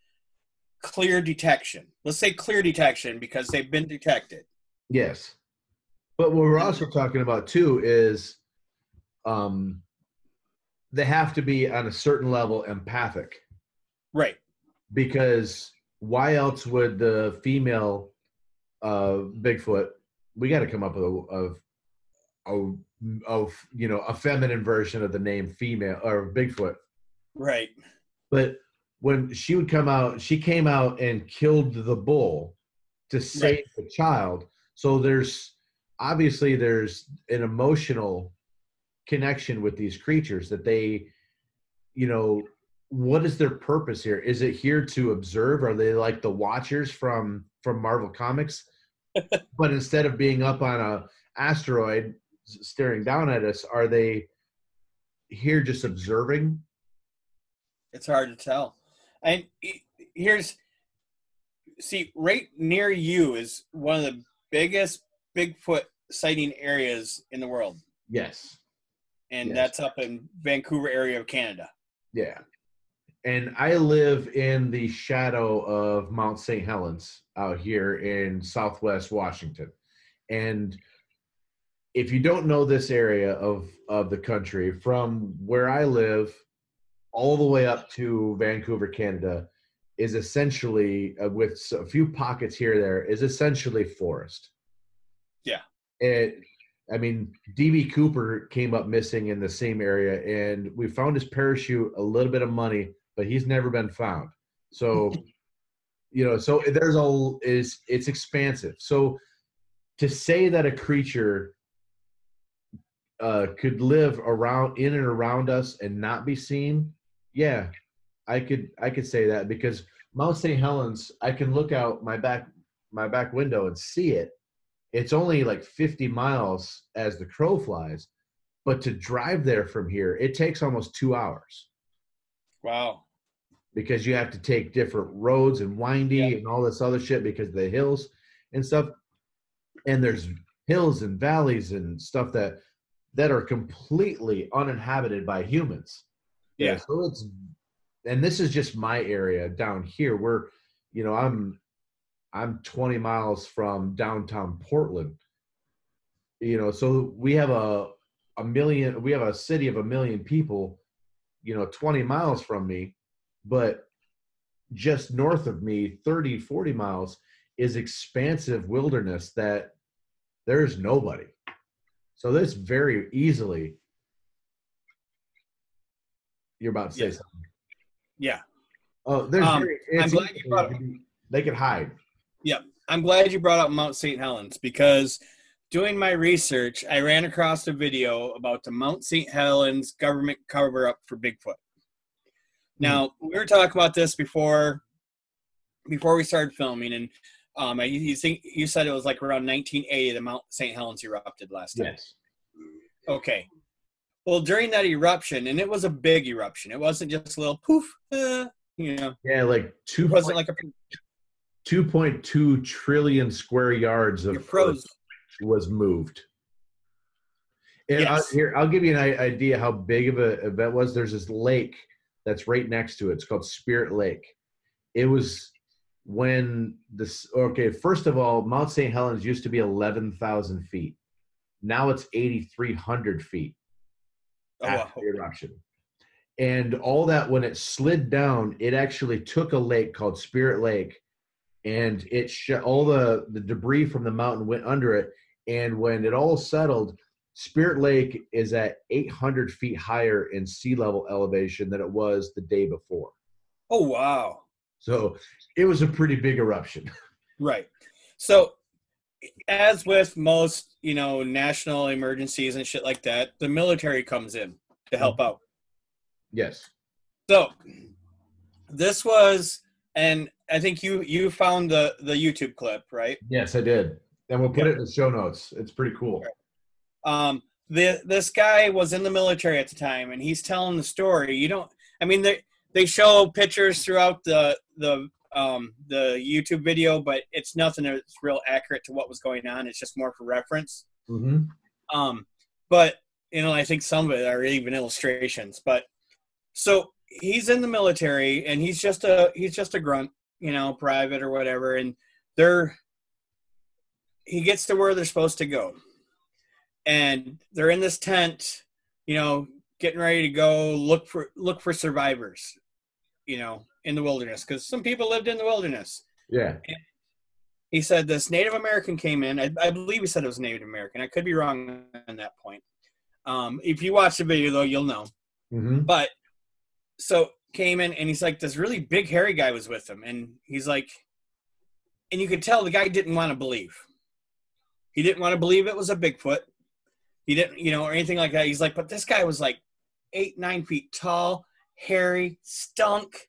clear detection. Let's say clear detection because they've been detected. yes. But what we're also talking about too is, um, they have to be on a certain level empathic Right. because why else would the female uh, Bigfoot? We got to come up with a, a, a, a, you know, a feminine version of the name female or Bigfoot. Right. But when she would come out, she came out and killed the bull to save the child. So there's obviously there's an emotional connection with these creatures that they, you know, what is their purpose here? Is it here to observe? Are they like the Watchers from from Marvel Comics? but instead of being up on a asteroid staring down at us, are they here just observing? It's hard to tell. And here's see, right near you is one of the biggest Bigfoot sighting areas in the world. Yes. And Yes. that's up in Vancouver area of Canada. Yeah. And I live in the shadow of Mount St. Helens out here in southwest Washington. And if you don't know this area of, of the country, from where I live all the way up to Vancouver, Canada, is essentially, uh, with a few pockets here there, is essentially forest. Yeah. It, I mean, DB Cooper came up missing in the same area, and we found his parachute, a little bit of money, but he's never been found. So, you know, so there's a is it's expansive. So, to say that a creature uh, could live around in and around us and not be seen, yeah, I could I could say that because Mount St. Helens, I can look out my back my back window and see it. It's only like 50 miles as the crow flies, but to drive there from here, it takes almost two hours Wow. because you have to take different roads and windy Yeah. and all this other shit because of the hills and stuff. And there's hills and valleys and stuff that that are completely uninhabited by humans. Yeah. So it's and this is just my area down here. We're you know, I'm I'm 20 miles from downtown Portland. You know, so we have a a million we have a city of a million people, you know, 20 miles from me, but just north of me, 30, 40 miles is expansive wilderness that there's nobody. So this very easily you're about to say Yeah. something. Yeah. Oh, there's Um, very, I'm glad you brought- they could hide. I'm glad you brought up Mount St. Helens because doing my research, I ran across a video about the Mount St. Helens government cover up for Bigfoot. Now, we were talking about this before before we started filming and um, I- you think you said it was like around 1980 the Mount St. Helens erupted last time. Yes. Okay. Well, during that eruption, and it was a big eruption. It wasn't just a little poof, uh, you know. Yeah, like two It wasn't like a 2.2 trillion square yards of earth was moved. And Yes. I'll, here, I'll give you an idea how big of an event was. There's this lake that's right next to it. It's called Spirit Lake. It was when this. Okay, first of all, Mount St. Helens used to be 11,000 feet. Now it's 8,300 feet Oh, after wow. the eruption. And all that, when it slid down, it actually took a lake called Spirit Lake, and it sh- all the the debris from the mountain went under it. And when it all settled, Spirit Lake is at 800 feet higher in sea level elevation than it was the day before. Oh wow. So it was a pretty big eruption. Right. So, as with most, you know, national emergencies and shit like that, the military comes in to help mm-hmm. out. yes. So, this was, and I think you you found the the YouTube clip, right? Yes, I did. And we'll put it in the show notes. It's pretty cool. Um, the this guy was in the military at the time, and he's telling the story. You don't, I mean, they they show pictures throughout the the um the YouTube video, but it's nothing that's real accurate to what was going on. It's just more for reference. hmm Um, but you know, I think some of it are even illustrations. But so he's in the military, and he's just a he's just a grunt, you know, private or whatever, and they're he gets to where they're supposed to go, and they're in this tent, you know, getting ready to go look for look for survivors, you know, in the wilderness because some people lived in the wilderness Yeah. he said this Native American came in. I, I believe he said it was Native American. I could be wrong on that point. Um, if you watch the video, though, you'll know. hmm But so came in, and he's like, this really big, hairy guy was with him, and he's like, and you could tell the guy didn't want to believe. He didn't want to believe it was a Bigfoot. He didn't, you know, or anything like that. He's like, but this guy was like eight, nine feet tall, hairy, stunk,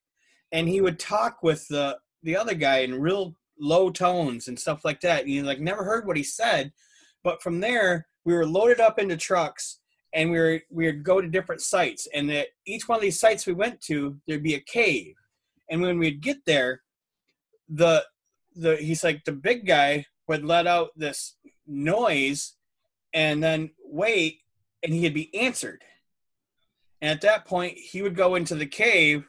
and he would talk with the the other guy in real low tones and stuff like that. And you like never heard what he said, but from there we were loaded up into trucks and we were we would go to different sites. And at each one of these sites we went to, there'd be a cave. And when we'd get there, the the he's like the big guy would let out this noise and then wait and he'd be answered. And at that point he would go into the cave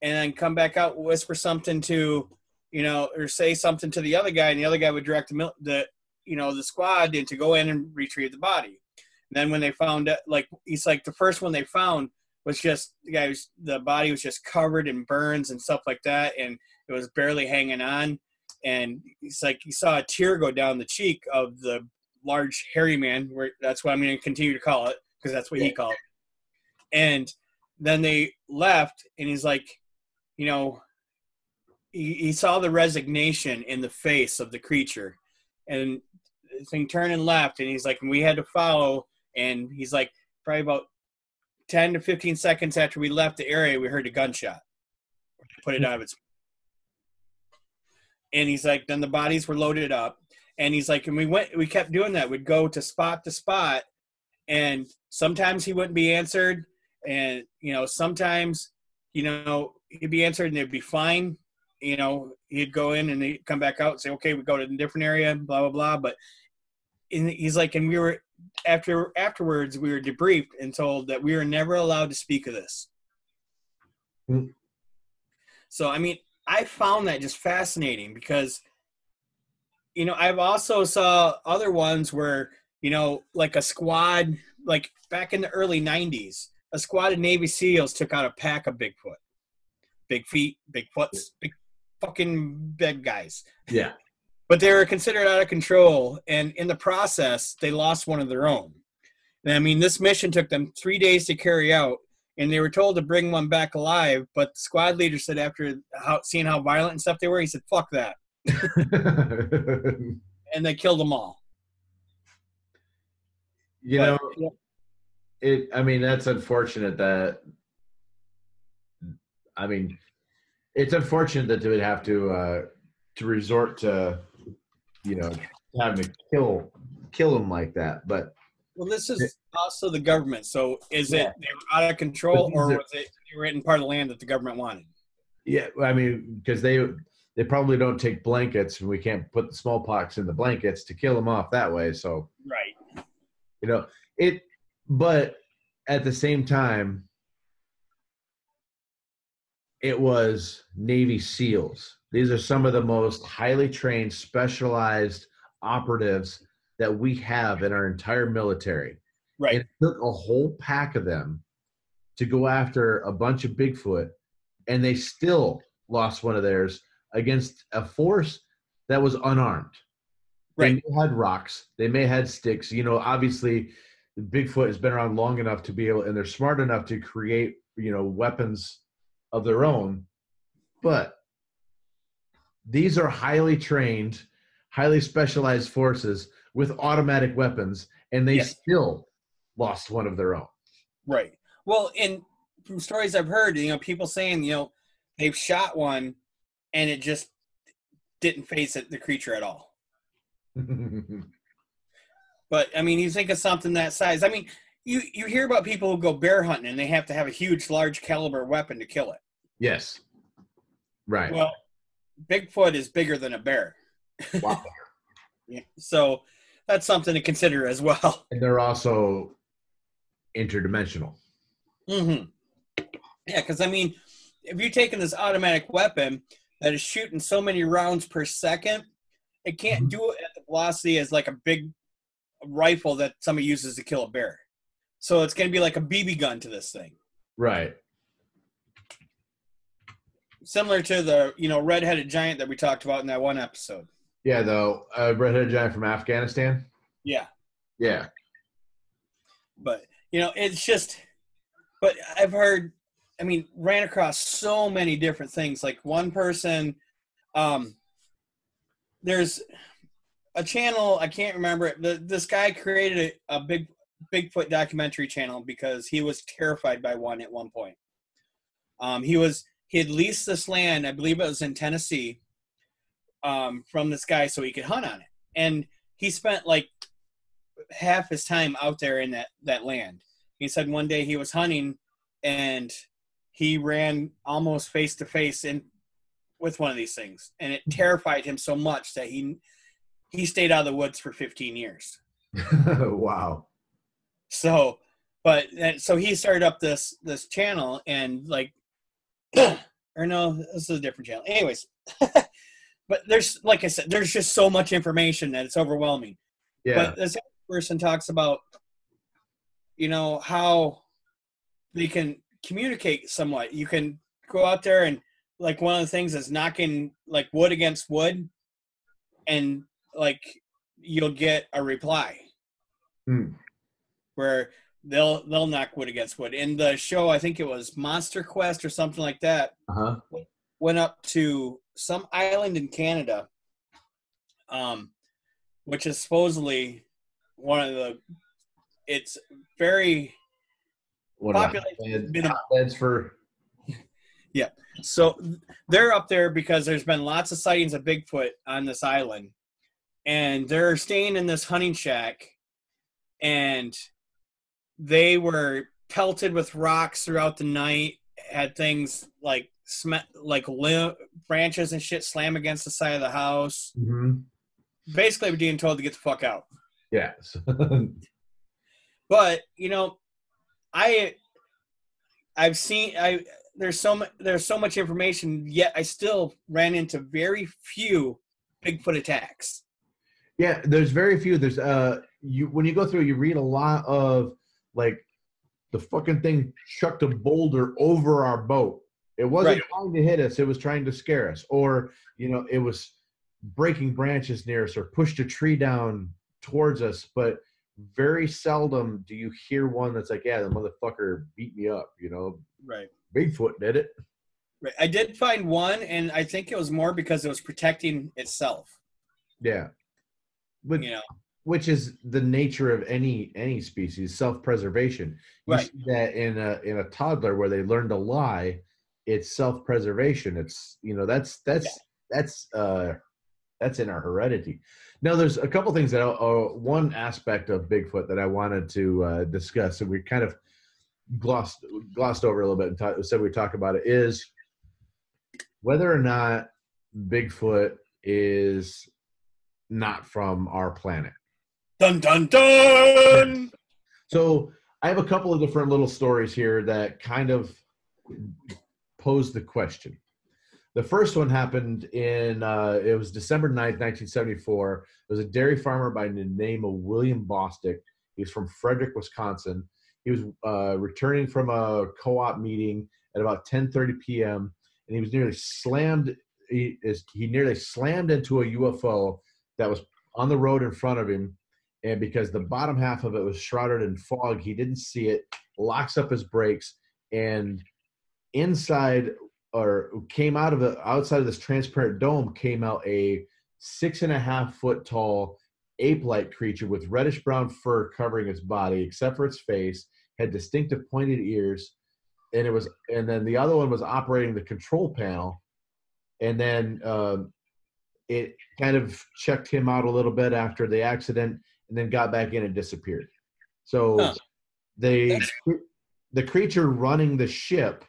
and then come back out, whisper something to, you know, or say something to the other guy, and the other guy would direct the, the you know, the squad to go in and retrieve the body. And then when they found it, like he's like the first one they found was just the guy was the body was just covered in burns and stuff like that, and it was barely hanging on. And he's like he saw a tear go down the cheek of the large hairy man. Where that's what I'm going to continue to call it because that's what he called. It. And then they left, and he's like, you know, he, he saw the resignation in the face of the creature, and the thing turned and left, and he's like, we had to follow, and he's like, probably about ten to fifteen seconds after we left the area, we heard a gunshot. Put it out of its. And he's like, then the bodies were loaded up, and he's like, and we went, we kept doing that. We'd go to spot to spot, and sometimes he wouldn't be answered, and you know, sometimes, you know, he'd be answered and they'd be fine. You know, he'd go in and he'd come back out and say, okay, we go to a different area, blah blah blah. But and he's like, and we were after afterwards we were debriefed and told that we were never allowed to speak of this. Hmm. So I mean, I found that just fascinating because you know I've also saw other ones where you know like a squad like back in the early '90s, a squad of Navy SEALs took out a pack of Bigfoot, big feet, big foots, big fucking big guys Yeah. But they were considered out of control and in the process they lost one of their own and i mean this mission took them three days to carry out and they were told to bring one back alive but the squad leader said after how, seeing how violent and stuff they were he said fuck that and they killed them all you But- know, it. I mean, that's unfortunate that. I mean, it's unfortunate that they would have to uh, to resort to, you know, having to kill kill them like that. But well this is also the government so is Yeah. it they were out of control or was it they were in part of the land that the government wanted yeah, I mean, because they they probably don't take blankets, and we can't put the smallpox in the blankets to kill them off that way. So right you know it but at the same time it was navy seals these are some of the most highly trained specialized operatives that we have in our entire military. Right. It took a whole pack of them to go after a bunch of Bigfoot, and they still lost one of theirs against a force that was unarmed. They Right. may have had rocks, they may have had sticks. You know, obviously, Bigfoot has been around long enough to be able, and they're smart enough to create, you know, weapons of their own. But these are highly trained, highly specialized forces with automatic weapons, and they Yes. still lost one of their own. Right. Well, and from stories I've heard, you know, people saying, you know, they've shot one and it just didn't face it, the creature at all. But I mean, you think of something that size. I mean, you you hear about people who go bear hunting and they have to have a huge, large caliber weapon to kill it. yes. Right. Well, Bigfoot is bigger than a bear. Wow. Yeah. So that's something to consider as well. and they're also interdimensional. hmm Yeah, because I mean, if you're taking this automatic weapon that is shooting so many rounds per second, it can't Mhm. do it at the velocity as like a big rifle that somebody uses to kill a bear. So it's going to be like a BB gun to this thing, Right. Similar to the you know red-headed giant that we talked about in that one episode. Yeah, though, uh, redheaded giant from Afghanistan. Yeah, Yeah. but you know it's just. But I've heard, I mean, ran across so many different things. Like one person, um, there's a channel I can't remember it. The, this guy created a, a big Bigfoot documentary channel because he was terrified by one at one point. Um, he was he had leased this land, I believe it was in Tennessee, um, from this guy so he could hunt on it, and he spent like half his time out there in that that land. He said one day he was hunting and he ran almost face to face in with one of these things, and it terrified him so much that he he stayed out of the woods for 15 years. wow. So, but so he started up this this channel and like, or no, this is a different channel. Anyways, but there's like I said, there's just so much information that it's overwhelming. Yeah. But this person talks about, you know, how they can communicate somewhat. You can go out there and like one of the things is knocking like wood against wood, and like you'll get a reply Hmm. where they'll they'll knock wood against wood. In the show, I think it was Monster Quest or something like that Uh-huh. went up to some island in Canada, um, which is supposedly one of the. It's very What are the Population hotbeds for? Yeah, so they're up there because there's been lots of sightings of Bigfoot on this island, and they're staying in this hunting shack, and they were pelted with rocks throughout the night. Had things like sm- like limb branches and shit slam against the side of the house. Mhm. basically being told to get the fuck out. Yeah. But you know, I I've seen I there's so much there's so much information yet I still ran into very few Bigfoot attacks. yeah. There's very few. There's uh, you when you go through, you read a lot of like the fucking thing chucked a boulder over our boat. It wasn't Right. trying to hit us. It was trying to scare us, or you know, it was breaking branches near us or pushed a tree down towards us. But very seldom do you hear one that's like, yeah, the motherfucker beat me up. You know, Right. Bigfoot did it. Right. I did find one and I think it was more because it was protecting itself. Yeah. But You know. Which is the nature of any any species, self-preservation. You Right. see that in a in a toddler where they learn to lie, it's self-preservation. It's you know that's that's that's uh that's in our heredity. Now, there's a couple things that I, uh, one aspect of Bigfoot that I wanted to uh, discuss, and we kind of glossed glossed over a little bit and ta- said we talk about it is whether or not Bigfoot is not from our planet. Dun dun dun So I have a couple of different little stories here that kind of pose the question. The first one happened in uh, it was December 9th, 1974. It was a dairy farmer by the name of William Bostick. He's from Frederic, Wisconsin. He was uh, returning from a co-op meeting at about 10:30 p.m. and he was nearly slammed. He, he nearly slammed into a UFO that was on the road in front of him, and because the bottom half of it was shrouded in fog, he didn't see it. Locks up his brakes, and inside or came out of the outside of this transparent dome came out a six and a half foot tall ape-like creature with reddish brown fur covering its body except for its face had distinctive pointed ears and it was and then the other one was operating the control panel and then um, it kind of checked him out a little bit after the accident and then got back in and disappeared so Huh. they the creature running the ship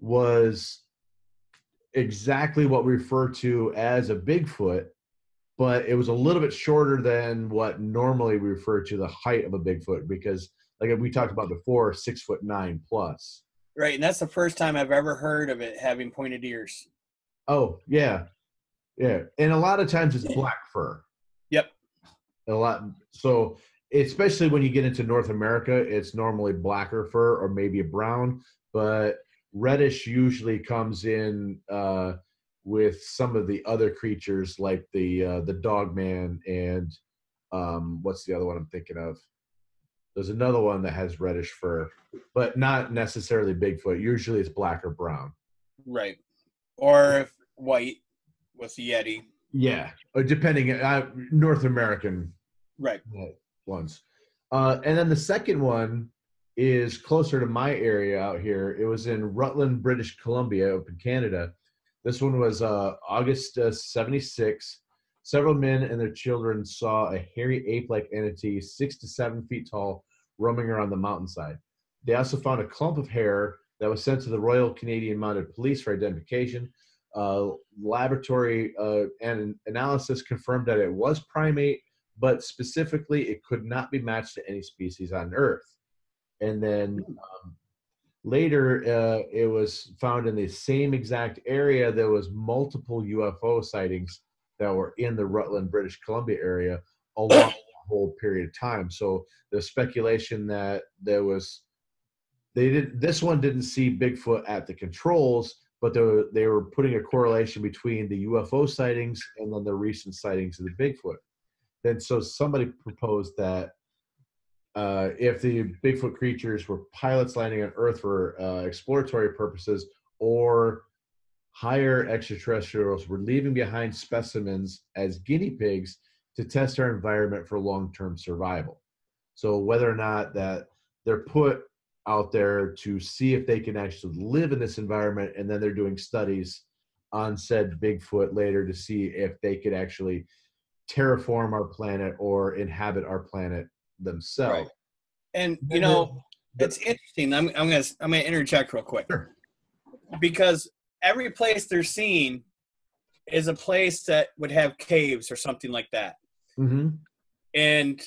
was exactly what we refer to as a bigfoot but it was a little bit shorter than what normally we refer to the height of a bigfoot because like we talked about before six foot nine plus Right, and that's the first time I've ever heard of it having pointed ears. oh yeah yeah and a lot of times it's black fur. A lot so especially when you get into north america it's normally blacker fur or maybe a brown but reddish usually comes in uh, with some of the other creatures like the uh, the dog man and um, what's the other one i'm thinking of there's another one that has reddish fur but not necessarily bigfoot usually it's black or brown Right. Or if white with the Yeti. Yeah uh, depending uh, north american Right. ones. Uh, and then the second one is closer to my area out here. It was in Rutland, British Columbia, up in Canada. This one was uh, August uh, 76. Several men and their children saw a hairy ape like entity, six to seven feet tall, roaming around the mountainside. They also found a clump of hair that was sent to the Royal Canadian Mounted Police for identification. Uh, laboratory uh, and analysis confirmed that it was primate, but specifically it could not be matched to any species on Earth. And then um, later, uh, it was found in the same exact area. There was multiple UFO sightings that were in the Rutland, British Columbia area along the whole period of time. So there's speculation that there was they did this one didn't see Bigfoot at the controls, but they were, they were putting a correlation between the UFO sightings and then the recent sightings of the Bigfoot. Then so somebody proposed that uh, if the Bigfoot creatures were pilots landing on Earth for uh, exploratory purposes or higher extraterrestrials were leaving behind specimens as guinea pigs to test our environment for long-term survival. So whether or not that they're put out there to see if they can actually live in this environment, and then they're doing studies on said Bigfoot later to see if they could actually terraform our planet or inhabit our planet themselves. Right. And you know, it's interesting. I'm I'm gonna I'm gonna interject real quick. Sure. Because every place they're seen is a place that would have caves or something like that. hmm And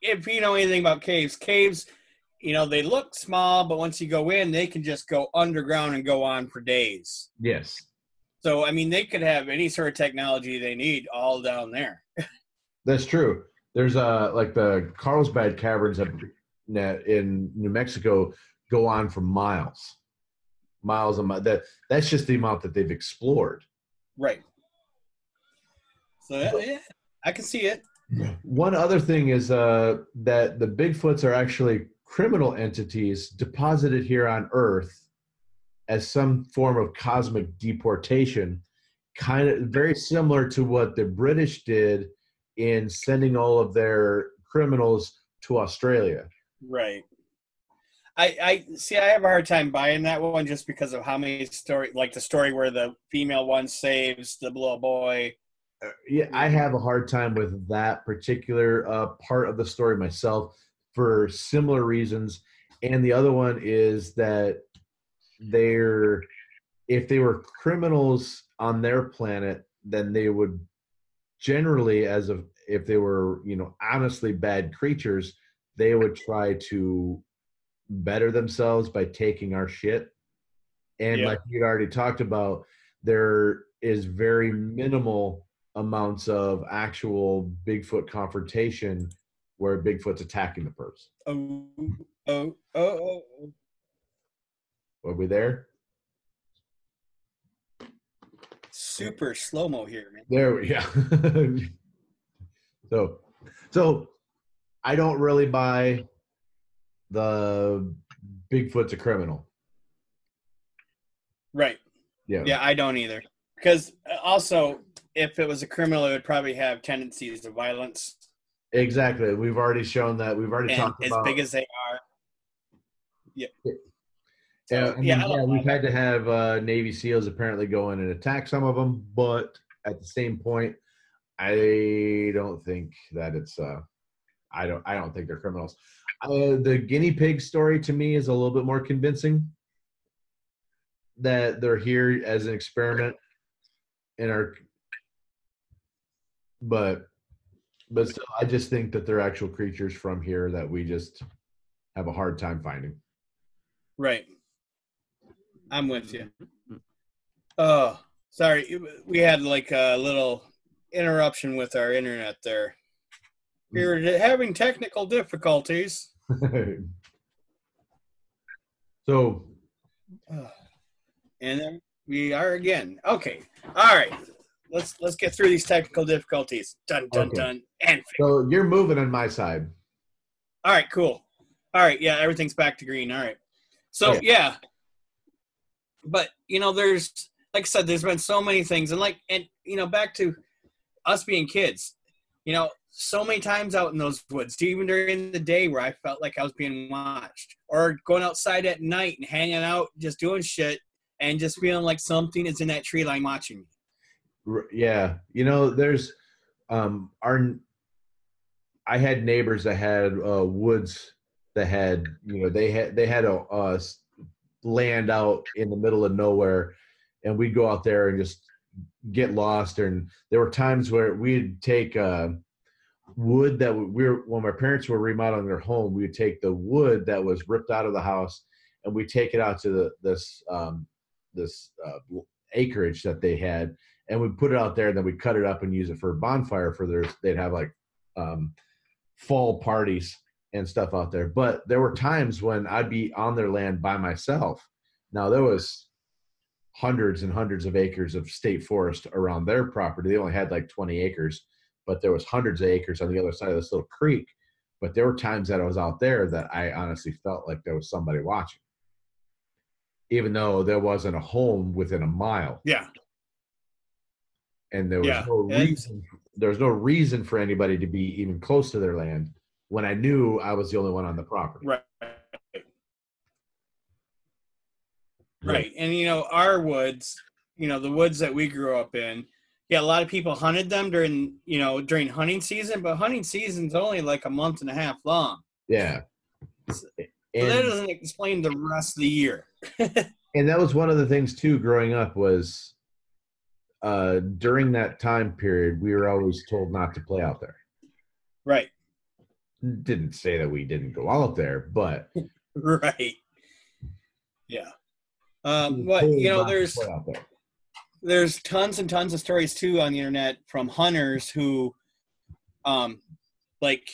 if you know anything about caves, caves, you know, they look small, but once you go in, they can just go underground and go on for days. Yes. So I mean, they could have any sort of technology they need all down there. That's true. There's uh like the Carlsbad caverns up in New Mexico go on for miles, miles and miles. That that's just the amount that they've explored. Right. So yeah, yeah I can see it. One other thing is uh, that the Bigfoots are actually criminal entities deposited here on Earth as some form of cosmic deportation, kind of very similar to what the British did in sending all of their criminals to Australia. Right. I, I see. I have a hard time buying that one just because of how many story, like the story where the female one saves the little boy. Uh, yeah, I have a hard time with that particular uh, part of the story myself for similar reasons. And the other one is that they're, if they were criminals on their planet, then they would generally, as of if they were, you know, honestly bad creatures, they would try to better themselves by taking our shit. And Yeah. like we already talked about, there is very minimal amounts of actual Bigfoot confrontation where Bigfoot's attacking the perps. Oh, oh, oh, oh, oh. Are we there? Super slow mo here, man. There, we- yeah. so, so I don't really buy the Bigfoot's a criminal. Right. Yeah. Yeah, I don't either. Because uh, also, if it was a criminal, it would probably have tendencies of violence. Exactly. We've already shown that. We've already And talked as about. big as they are. yeah, So, yeah, I don't yeah, we've had to have uh, Navy SEALs apparently go in and attack some of them, but at the same point, I don't think that it's. Uh, I don't. I don't think they're criminals. Uh, the guinea pig story to me is a little bit more convincing. That they're here as an experiment, and are. But, but still, I just think that they're actual creatures from here that we just have a hard time finding. Right. I'm with you. Mm-hmm. Oh, sorry. We had like a little interruption with our internet there. Mm-hmm. We were having technical difficulties. so oh, And then we are again. Okay. All right. Let's let's get through these technical difficulties. Dun dun Okay. dun. And so you're moving on my side. all right, cool. All right, yeah, everything's back to green. All right. So Okay. yeah. But you know, there's like I said, there's been so many things, and like, and you know, back to us being kids. You know, so many times out in those woods, even during the day, where I felt like I was being watched, or going outside at night and hanging out, just doing shit, and just feeling like something is in that tree line watching me. Yeah, you know, there's um our. I had neighbors that had uh, woods that had you know they had they had a, uh land out in the middle of nowhere, and we'd go out there and just get lost. And there were times where we'd take uh, wood that we were when my parents were remodeling their home, we would take the wood that was ripped out of the house and we take it out to the this um, this uh, acreage that they had and we'd put it out there and then we'd cut it up and use it for a bonfire for their they'd have like um, fall parties and stuff out there. But there were times when i'd be on their land by myself. Now there was hundreds and hundreds of acres of state forest around their property. They only had like 20 acres but there was hundreds of acres on the other side of this little creek. But there were times that i was out there that i honestly felt like there was somebody watching even though there wasn't a home within a mile. Yeah. And there was Yeah, no reason there was no reason for anybody to be even close to their land when I knew I was the only one on the property. Right. Right. And you know, our woods, you know, the woods that we grew up in, yeah, a lot of people hunted them during, you know, during hunting season, but hunting season's only like a month and a half long. Yeah. So that doesn't explain the rest of the year. and that was one of the things too growing up was uh during that time period we were always told not to play out there. Right. Didn't say that we didn't go out there, but Right. Yeah. Um, but you know, there's there. there's tons and tons of stories too on the internet from hunters who um like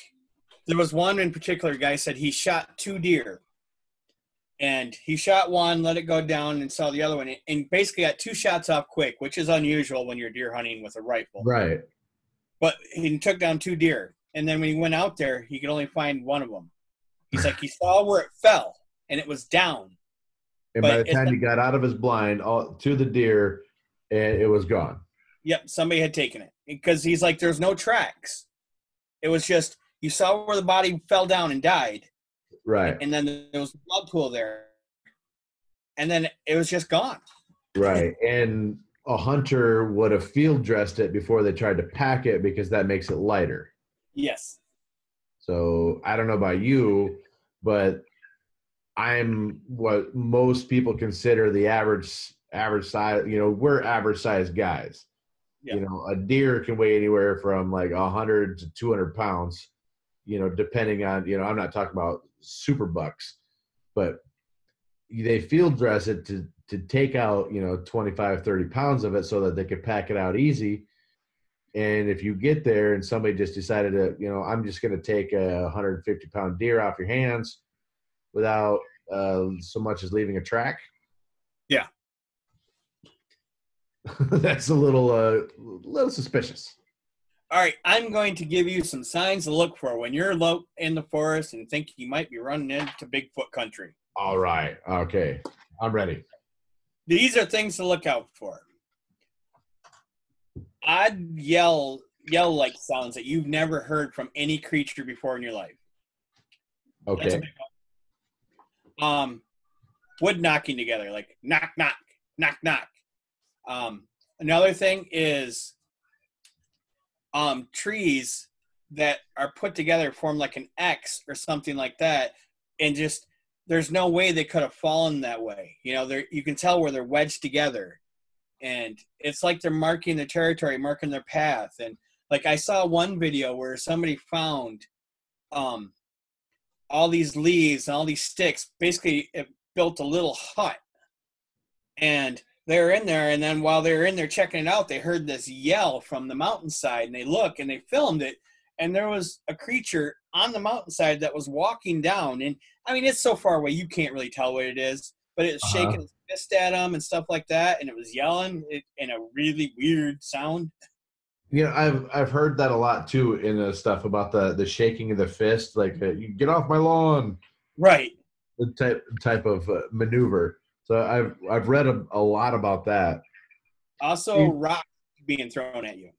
there was one in particular guy said he shot two deer and he shot one let it go down and saw the other one and basically got two shots off quick which is unusual when you're deer hunting with a rifle Right. but he took down two deer and then when he went out there he could only find one of them he's like he saw where it fell and it was down And But by the time the- he got out of his blind all, to the deer, and it was gone. Yep, somebody had taken it because he's like, there's no tracks. It was just you saw where the body fell down and died, Right. and then there was a blood pool there, and then it was just gone. Right. And a hunter would have field dressed it before they tried to pack it because that makes it lighter. Yes. So I don't know about you, but I'm what most people consider the average average size. You know, we're average size guys. Yeah. You know, a deer can weigh anywhere from like hundred to two hundred pounds. You know, depending on you know, I'm not talking about super bucks, but they field dress it to to take out you know 25 30 pounds of it so that they could pack it out easy. And if you get there and somebody just decided to you know i'm just going to take a 150 pound deer off your hands without uh, so much as leaving a track. Yeah. that's a little uh little suspicious All right, I'm going to give you some signs to look for when you're low in the forest and think you might be running into Bigfoot country. all right okay i'm ready These are things to look out for. Odd yell yell like sounds that you've never heard from any creature before in your life. Okay. Um, wood knocking together, like knock, knock, knock, knock. Um, another thing is um, trees that are put together form like an X or something like that, and just there's no way they could have fallen that way. You know, they're you can tell where they're wedged together, and it's like they're marking their territory, marking their path. And like I saw one video where somebody found um all these leaves and all these sticks basically it built a little hut and they're in there and then while they're in there checking it out they heard this yell from the mountainside and they look and they filmed it and there was a creature on the mountainside that was walking down and i mean it's so far away you can't really tell what it is but it was Uh-huh. shaking its fist at them and stuff like that and it was yelling it, in a really weird sound You know, I've I've heard that a lot too in the stuff about the the shaking of the fist, like uh, you get off my lawn, right the type type of uh, maneuver. So I've I've read a, a lot about that. also Mm. rocks being thrown at you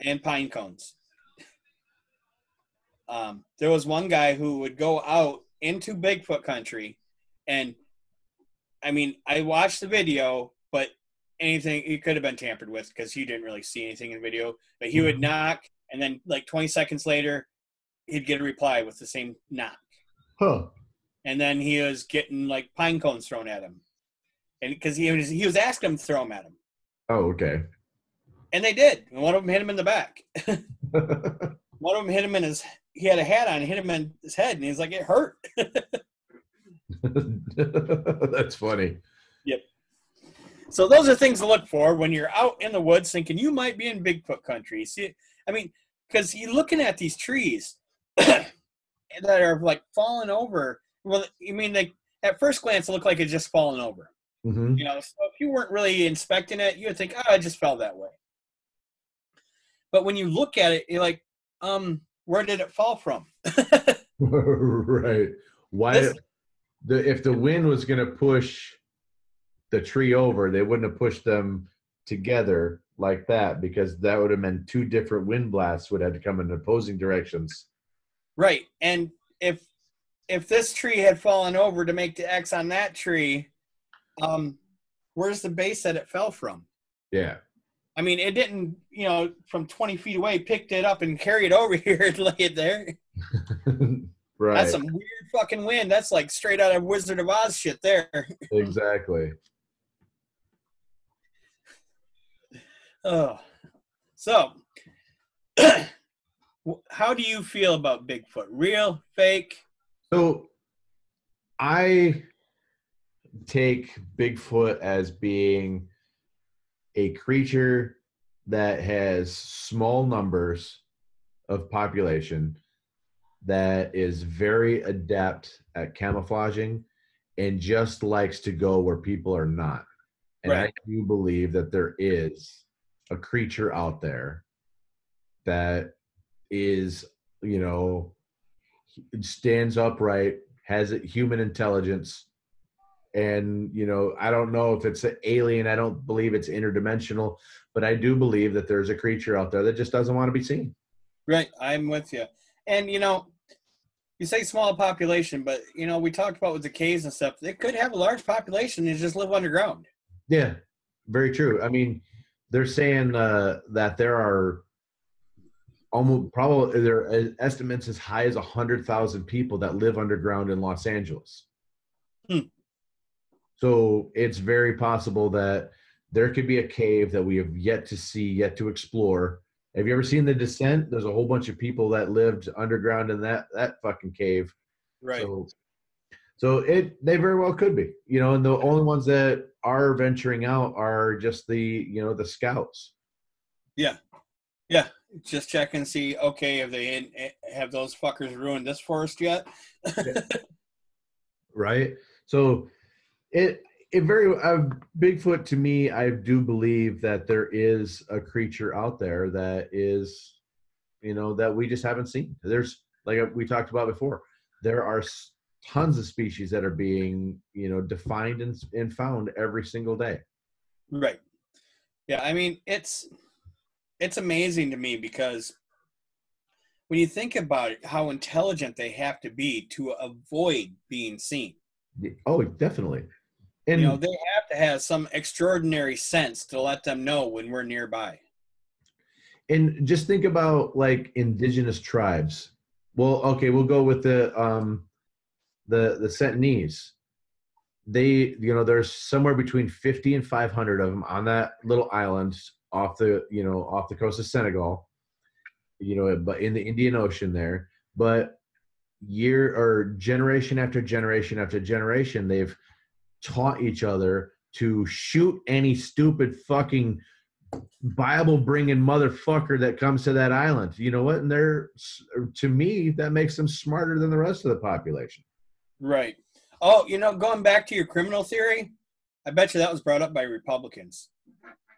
and pine cones um, there was one guy who would go out into bigfoot country and i mean i watched the video but anything it could have been tampered with because he didn't really see anything in the video but he would Mhm. knock and then like 20 seconds later he'd get a reply with the same knock Huh. And then he was getting like pine cones thrown at him, and because he was he was asking them to throw them at him, Oh, okay. and they did. And one of them hit him in the back. one of them hit him in his. He had a hat on, hit him in his head, and he's like, "It hurt." That's funny. Yep. So those are things to look for when you're out in the woods, thinking you might be in Bigfoot country. See, I mean, because you're looking at these trees that are like falling over. Well, you mean like at first glance it looked like it just fallen over. hmm You know, so if you weren't really inspecting it, you would think, oh, it just fell that way. But when you look at it, you're like, um, where did it fall from? right. Why? This- the if the wind was going to push the tree over, they wouldn't have pushed them together like that because that would have meant two different wind blasts would have to come in opposing directions. right. And if if this tree had fallen over to make the X on that tree, um, where's the base that it fell from? Yeah. I mean, it didn't, you know, from 20 feet away, picked it up and carry it over here and lay it there. right. That's some weird fucking wind. That's like straight out of Wizard of Oz shit there. exactly. Oh, so how do you feel about Bigfoot? Real, fake? So I take Bigfoot as being a creature that has small numbers of population that is very adept at camouflaging and just likes to go where people are not. And I do believe that there is a creature out there that is, you know, stands upright, has a human intelligence, and you know, I don't know if it's an alien. I don't believe it's interdimensional, but I do believe that there's a creature out there that just doesn't want to be seen. Right, I'm with you. And you know, you say small population, but you know, we talked about with the caves and stuff. They could have a large population and just live underground. Yeah, very true. I mean, they're saying uh, that there are almost probably there are estimates as high as a hundred thousand people that live underground in Los Angeles. Hmm. So it's very possible that there could be a cave that we have yet to see, yet to explore. Have you ever seen The Descent? There's a whole bunch of people that lived underground in that that fucking cave. Right. So So it they very well could be, you know, and the only ones that are venturing out are just the you know the scouts. Yeah, yeah. Just check and see. Okay, have they have those fuckers ruined this forest yet? right. So it it very uh, Bigfoot to me, I do believe that there is a creature out there that is, you know, that we just haven't seen. There's like we talked about before. There are tons of species that are being you know defined and, and found every single day right yeah i mean it's it's amazing to me because when you think about it how intelligent they have to be to avoid being seen. Oh definitely. And you know they have to have some extraordinary sense to let them know when we're nearby. And just think about like indigenous tribes. Well okay we'll go with the um the the Sentinels, they you know there's somewhere between 50 and 500 of them on that little island off the you know off the coast of Senegal, you know, but in the Indian Ocean there. But year or generation after generation after generation, they've taught each other to shoot any stupid fucking Bible bringing motherfucker that comes to that island. You know what? And they're to me that makes them smarter than the rest of the population. Right. Oh, you know, going back to your criminal theory, I bet you that was brought up by Republicans.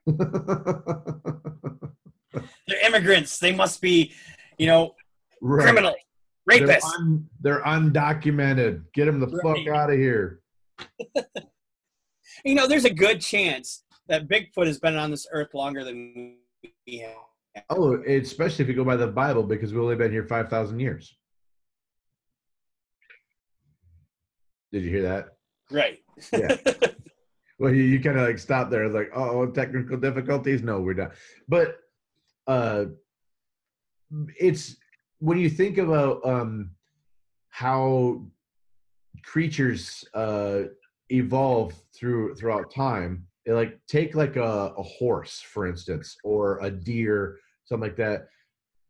They're immigrants. They must be, you know, right. criminals, rapists. They're, un, they're, undocumented. Get them the right. fuck out of here. you know, there's a good chance that Bigfoot has been on this earth longer than we have. Oh, especially if you go by the Bible, because we've only been here 5,000 years. Did you hear that? Right. Yeah. well, you, you kind of like stop there. Like, oh, technical difficulties. No, we're done. But uh, it's when you think about um, how creatures uh, evolve through throughout time. Like take like a, a horse, for instance, or a deer, something like that.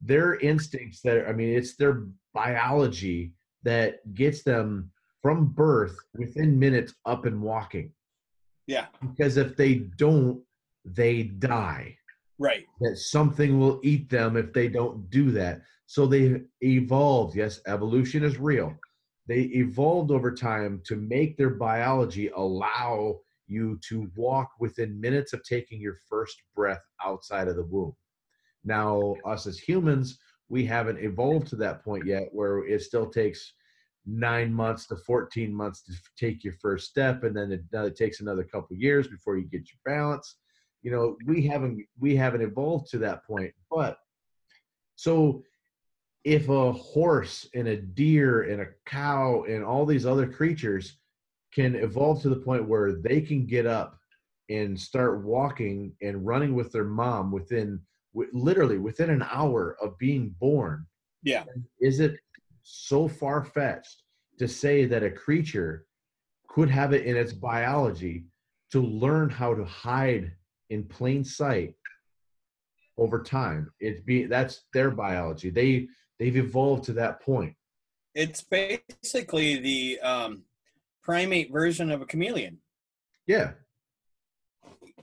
Their instincts that I mean, it's their biology that gets them from birth within minutes up and walking. Yeah. Because if they don't, they die. Right. That something will eat them if they don't do that. So they evolved. Yes, evolution is real. They evolved over time to make their biology allow you to walk within minutes of taking your first breath outside of the womb. Now, us as humans, we haven't evolved to that point yet where it still takes nine months to 14 months to take your first step and then it, it takes another couple years before you get your balance. You know we haven't we haven't evolved to that point but so if a horse and a deer and a cow and all these other creatures can evolve to the point where they can get up and start walking and running with their mom within literally within an hour of being born yeah. is it so far fetched to say that a creature could have it in its biology to learn how to hide in plain sight over time. It be that's their biology. They they've evolved to that point. It's basically the um, primate version of a chameleon. Yeah.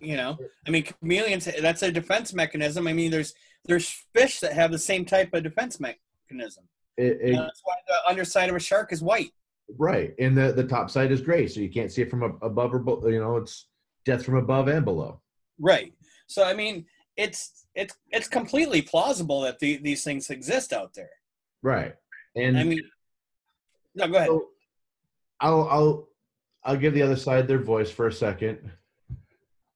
You know, I mean, chameleons. That's a defense mechanism. I mean, there's there's fish that have the same type of defense mechanism. It, it, that's why the underside of a shark is white. Right, and the the top side is gray, so you can't see it from above or below. you know it's death from above and below. Right. So I mean, it's it's it's completely plausible that the, these things exist out there. Right. And I mean, no, go ahead. So I'll I'll I'll give the other side their voice for a second.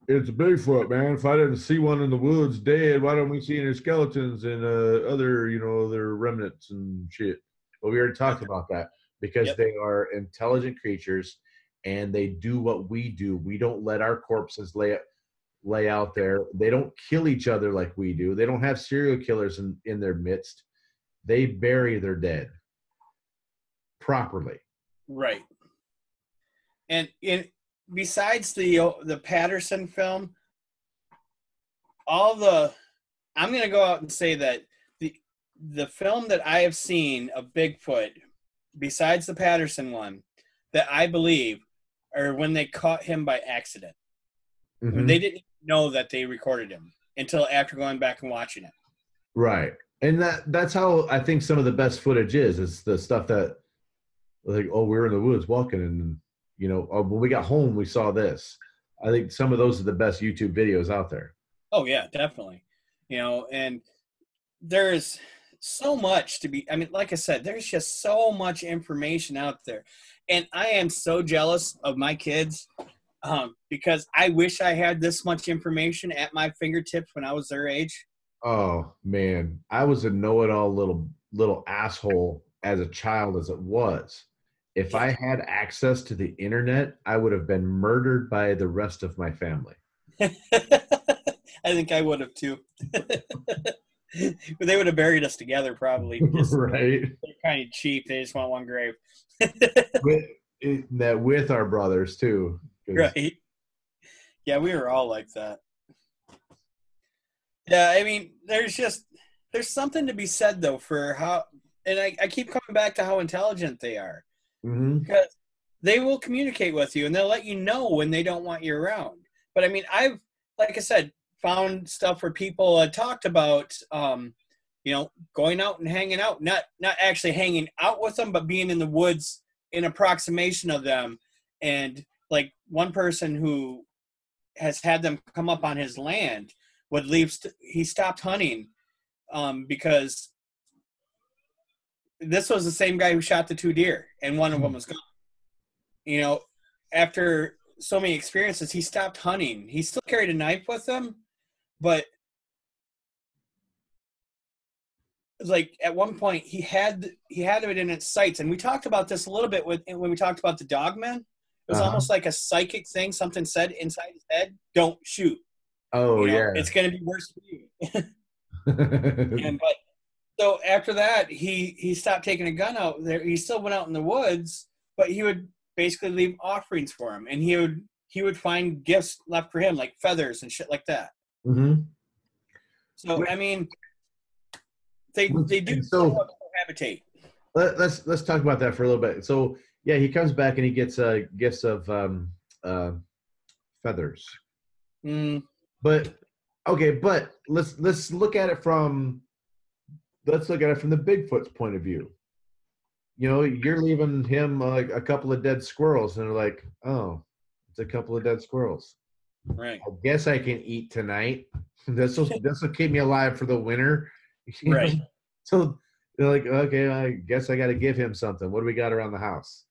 It's Bigfoot, man. If I didn't see one in the woods dead, why don't we see any skeletons and uh, other, you know, other remnants and shit? But we already talked about that because yep. they are intelligent creatures and they do what we do. We don't let our corpses lay lay out there. They don't kill each other like we do. They don't have serial killers in, in their midst. They bury their dead properly. Right. And in besides the uh, the Patterson film, all the I'm going to go out and say that the the film that I have seen of Bigfoot, besides the Patterson one, that I believe are when they caught him by accident. Mhm. They didn't know that they recorded him until after going back and watching it. Right. And that that's how I think some of the best footage is. Is the stuff that like, oh, we were in the woods walking and you know, oh, when we got home we saw this. I think some of those are the best YouTube videos out there. Oh yeah, definitely. You know, and there's so much to be I mean, like I said, there's just so much information out there. And I am so jealous of my kids um, because I wish I had this much information at my fingertips when I was their age. Oh man, I was a know-it-all little little asshole as a child as it was. If I had access to the internet, I would have been murdered by the rest of my family. I think I would have too. but they would have buried us together probably. Just, right. They're kind of cheap. They just want one grave. With, it, that with our brothers too. right. Yeah, we were all like that. Yeah, I mean, there's just there's something to be said though for how, and I, I keep coming back to how intelligent they are Mhm. because they will communicate with you and they'll let you know when they don't want you around. But I mean, I've like I said, found stuff where people had talked about, um, you know, going out and hanging out, not not actually hanging out with them, but being in the woods in approximation of them. And like one person who has had them come up on his land would leave. St- he stopped hunting um, because this was the same guy who shot the two deer, and one of them was gone. You know, after so many experiences, he stopped hunting. He still carried a knife with him, but like at one point he had he had it in its sights, and we talked about this a little bit with when we talked about the dogman. It was Uh-huh. almost like a psychic thing. Something said inside his head, "Don't shoot." Oh You know, yeah. it's going to be worse for you. and but so after that, he he stopped taking a gun out there. He still went out in the woods, but he would basically leave offerings for him, and he would he would find gifts left for him, like feathers and shit like that. hmm So I mean, they they do And so- cohabitate. Let, let's let's talk about that for a little bit. So yeah, he comes back and he gets uh, gifts of um, uh, feathers. Mm, But okay, but let's let's look at it from let's look at it from the Bigfoot's point of view. You know, you're leaving him uh, a couple of dead squirrels, and they're like, "Oh, it's a couple of dead squirrels. right, I guess I can eat tonight. This will this will keep me alive for the winter." You right. So they're like, "Okay, I guess I got to give him something. What do we got around the house?"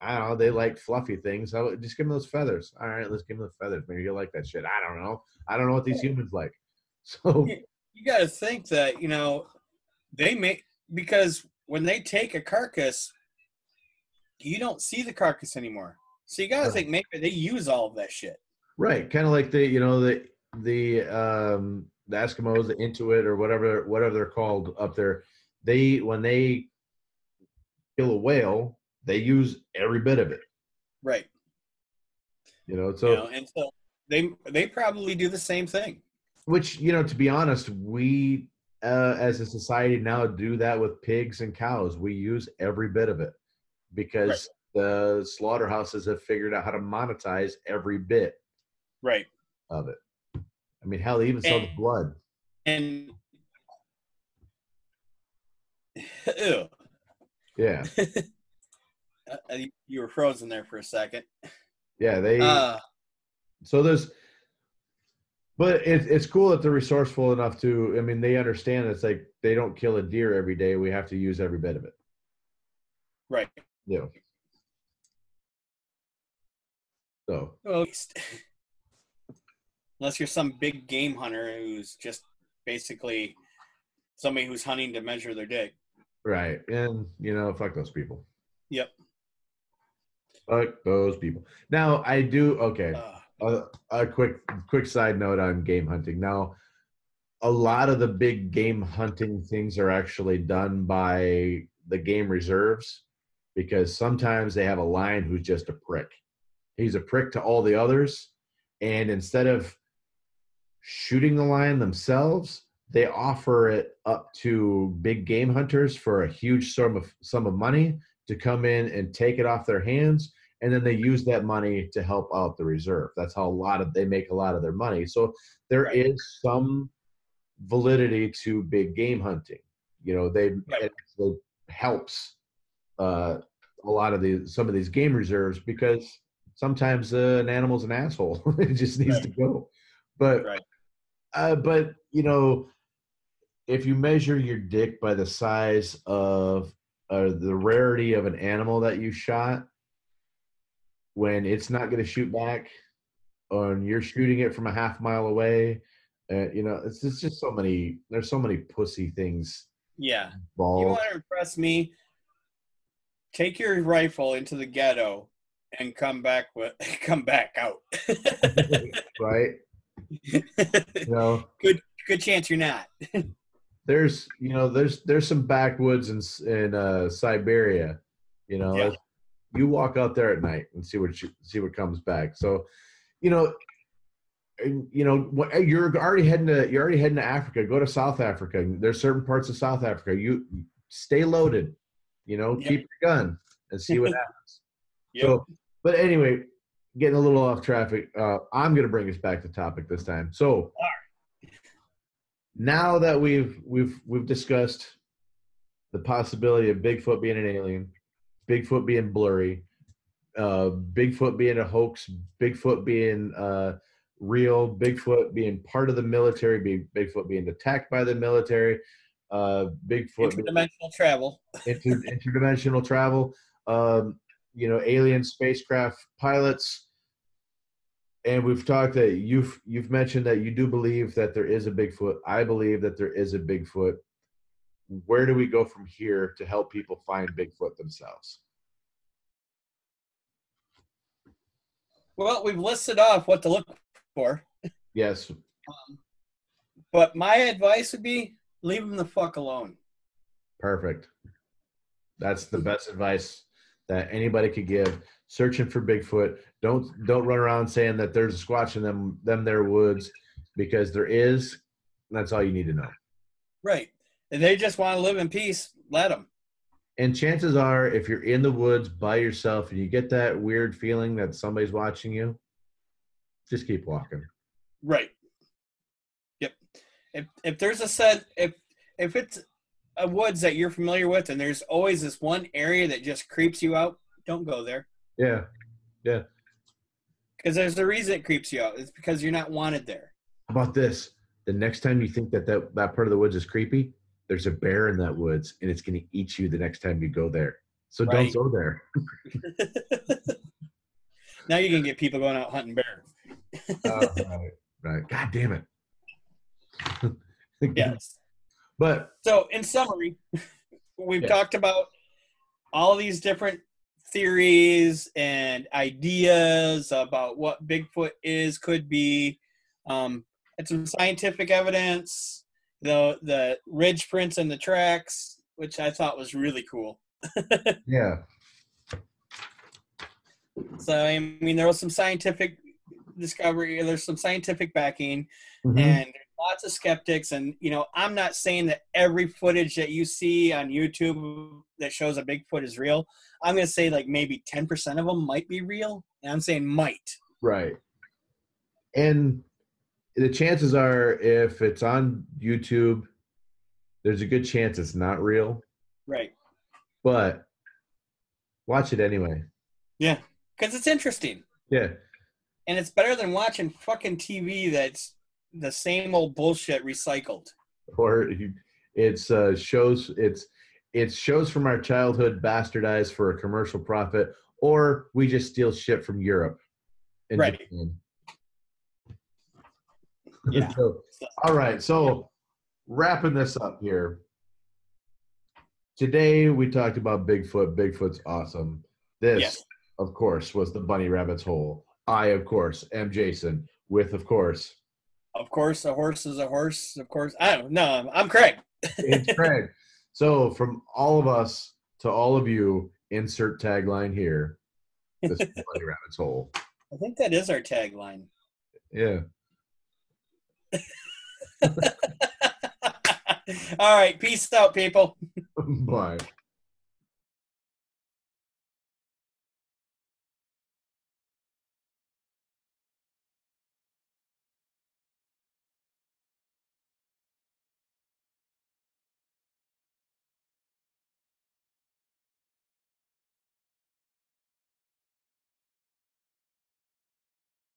I don't know. They like fluffy things. So just give him those feathers. All right, let's give him the feathers. Maybe you'll like that shit. I don't know. I don't know what these humans like. So You got to think that you know they make because when they take a carcass, you don't see the carcass anymore. So you got to Right. think maybe they use all of that shit. right, kind of like the you know the the um the Eskimos, the Inuit or whatever whatever they're called up there. They when they kill a whale, they use every bit of it. Right. You know, so you know, and so they they probably do the same thing. which you know to be honest we uh, as a society now do that with pigs and cows we use every bit of it because the slaughterhouses have figured out how to monetize every bit Right. of it i mean hell they even sell the blood And Ew. yeah Uh, uh, you- you were frozen there for a second. yeah they Uh, so there's but it, it's cool that they're resourceful enough to i mean they understand it's like they don't kill a deer every day we have to use every bit of it right. yeah so Well, unless you're some big game hunter who's just basically somebody who's hunting to measure their dick. Right. And, you know, fuck those people. Yep. Fuck those people. Now, I do, okay. Uh, A, quick, quick side note on game hunting. Now, a lot of the big game hunting things are actually done by the game reserves because sometimes they have a lion who's just a prick. He's a prick to all the others. And instead of shooting the lion themselves, they offer it up to big game hunters for a huge sum of sum of money to come in and take it off their hands and then they use that money to help out the reserve that's how a lot of they make a lot of their money so there Right. is some validity to big game hunting you know they Right. it, helps uh, a lot of these some of these game reserves because sometimes uh, an animal's an asshole it just needs Right. to go but uh, but you know if you measure your dick by the size of uh, the rarity of an animal that you shot when it's not going to shoot back and you're shooting it from a half mile away uh, you know it's, it's just so many there's so many pussy things Yeah. You want to impress me? Take your rifle into the ghetto and come back with come back out. right you know Good chance you're not. there's you know there's there's some backwoods in in uh, Siberia. You know, Yeah. You walk out there at night and see what you, see what comes back. So, you know, you know you're already heading to you're already heading to Africa. Go to South Africa. There's certain parts of South Africa. You stay loaded. You know, Yep. keep your gun and see what happens. Yep. So, but anyway, getting a little off traffic. Uh, I'm going to bring us back to topic this time. So, now that we've we've we've discussed the possibility of Bigfoot being an alien, Bigfoot being blurry, uh, Bigfoot being a hoax, Bigfoot being uh, real, Bigfoot being part of the military, being Bigfoot being attacked by the military, uh, Bigfoot being Interdimensional travel. inter, interdimensional travel, um, you know, alien spacecraft pilots. And we've talked that you've you've mentioned that you do believe that there is a Bigfoot. I believe that there is a Bigfoot. Where do we go from here to help people find Bigfoot themselves? Well, we've listed off what to look for, Yes, um, but my advice would be leave them the fuck alone. perfect. That's the best advice that anybody could give. Searching for Bigfoot. Don't don't run around saying that there's a squatch in them them their woods because there is. That's all you need to know. Right. If they just want to live in peace, let them. And chances are, if you're in the woods by yourself and you get that weird feeling that somebody's watching you, just keep walking. Right. Yep. If if there's a set if if it's a woods that you're familiar with and there's always this one area that just creeps you out, don't go there. Yeah. Yeah. Because there's a reason it creeps you out. It's because you're not wanted there. How about this? The next time you think that that, that part of the woods is creepy, there's a bear in that woods and it's going to eat you the next time you go there. So Right. don't go there. now you can get people going out hunting bear. Uh, right. Right. God damn it. Yes. But So, in summary, we've Yeah. talked about all these different theories and ideas about what Bigfoot is, could be, um, and some scientific evidence. The the ridge prints and the tracks, which I thought was really cool. yeah. So, I mean, there was some scientific discovery. There's some scientific backing. Mhm. and lots of skeptics and you know i'm not saying that every footage that you see on youtube that shows a bigfoot is real i'm going to say like maybe 10% of them might be real and i'm saying might Right. And the chances are, if it's on YouTube, there's a good chance it's not real, right but watch it anyway. yeah because it's interesting Yeah. and it's better than watching fucking tv that's the same old bullshit recycled Or it's uh, shows it's it's shows from our childhood bastardized for a commercial profit, or we just steal shit from Europe. and Right. Japan. Yeah. So, all right. So wrapping this up here. Today we talked about Bigfoot. Bigfoot's awesome. This, Yes. of course, was the bunny rabbit's hole. I, of course, am Jason. With, of course, of course a horse is a horse of course i don't know i'm craig it's Craig. So from all of us to all of you, insert tagline here. This is the bunny rabbit's hole. i think that is our tagline Yeah. All right peace out people Bye.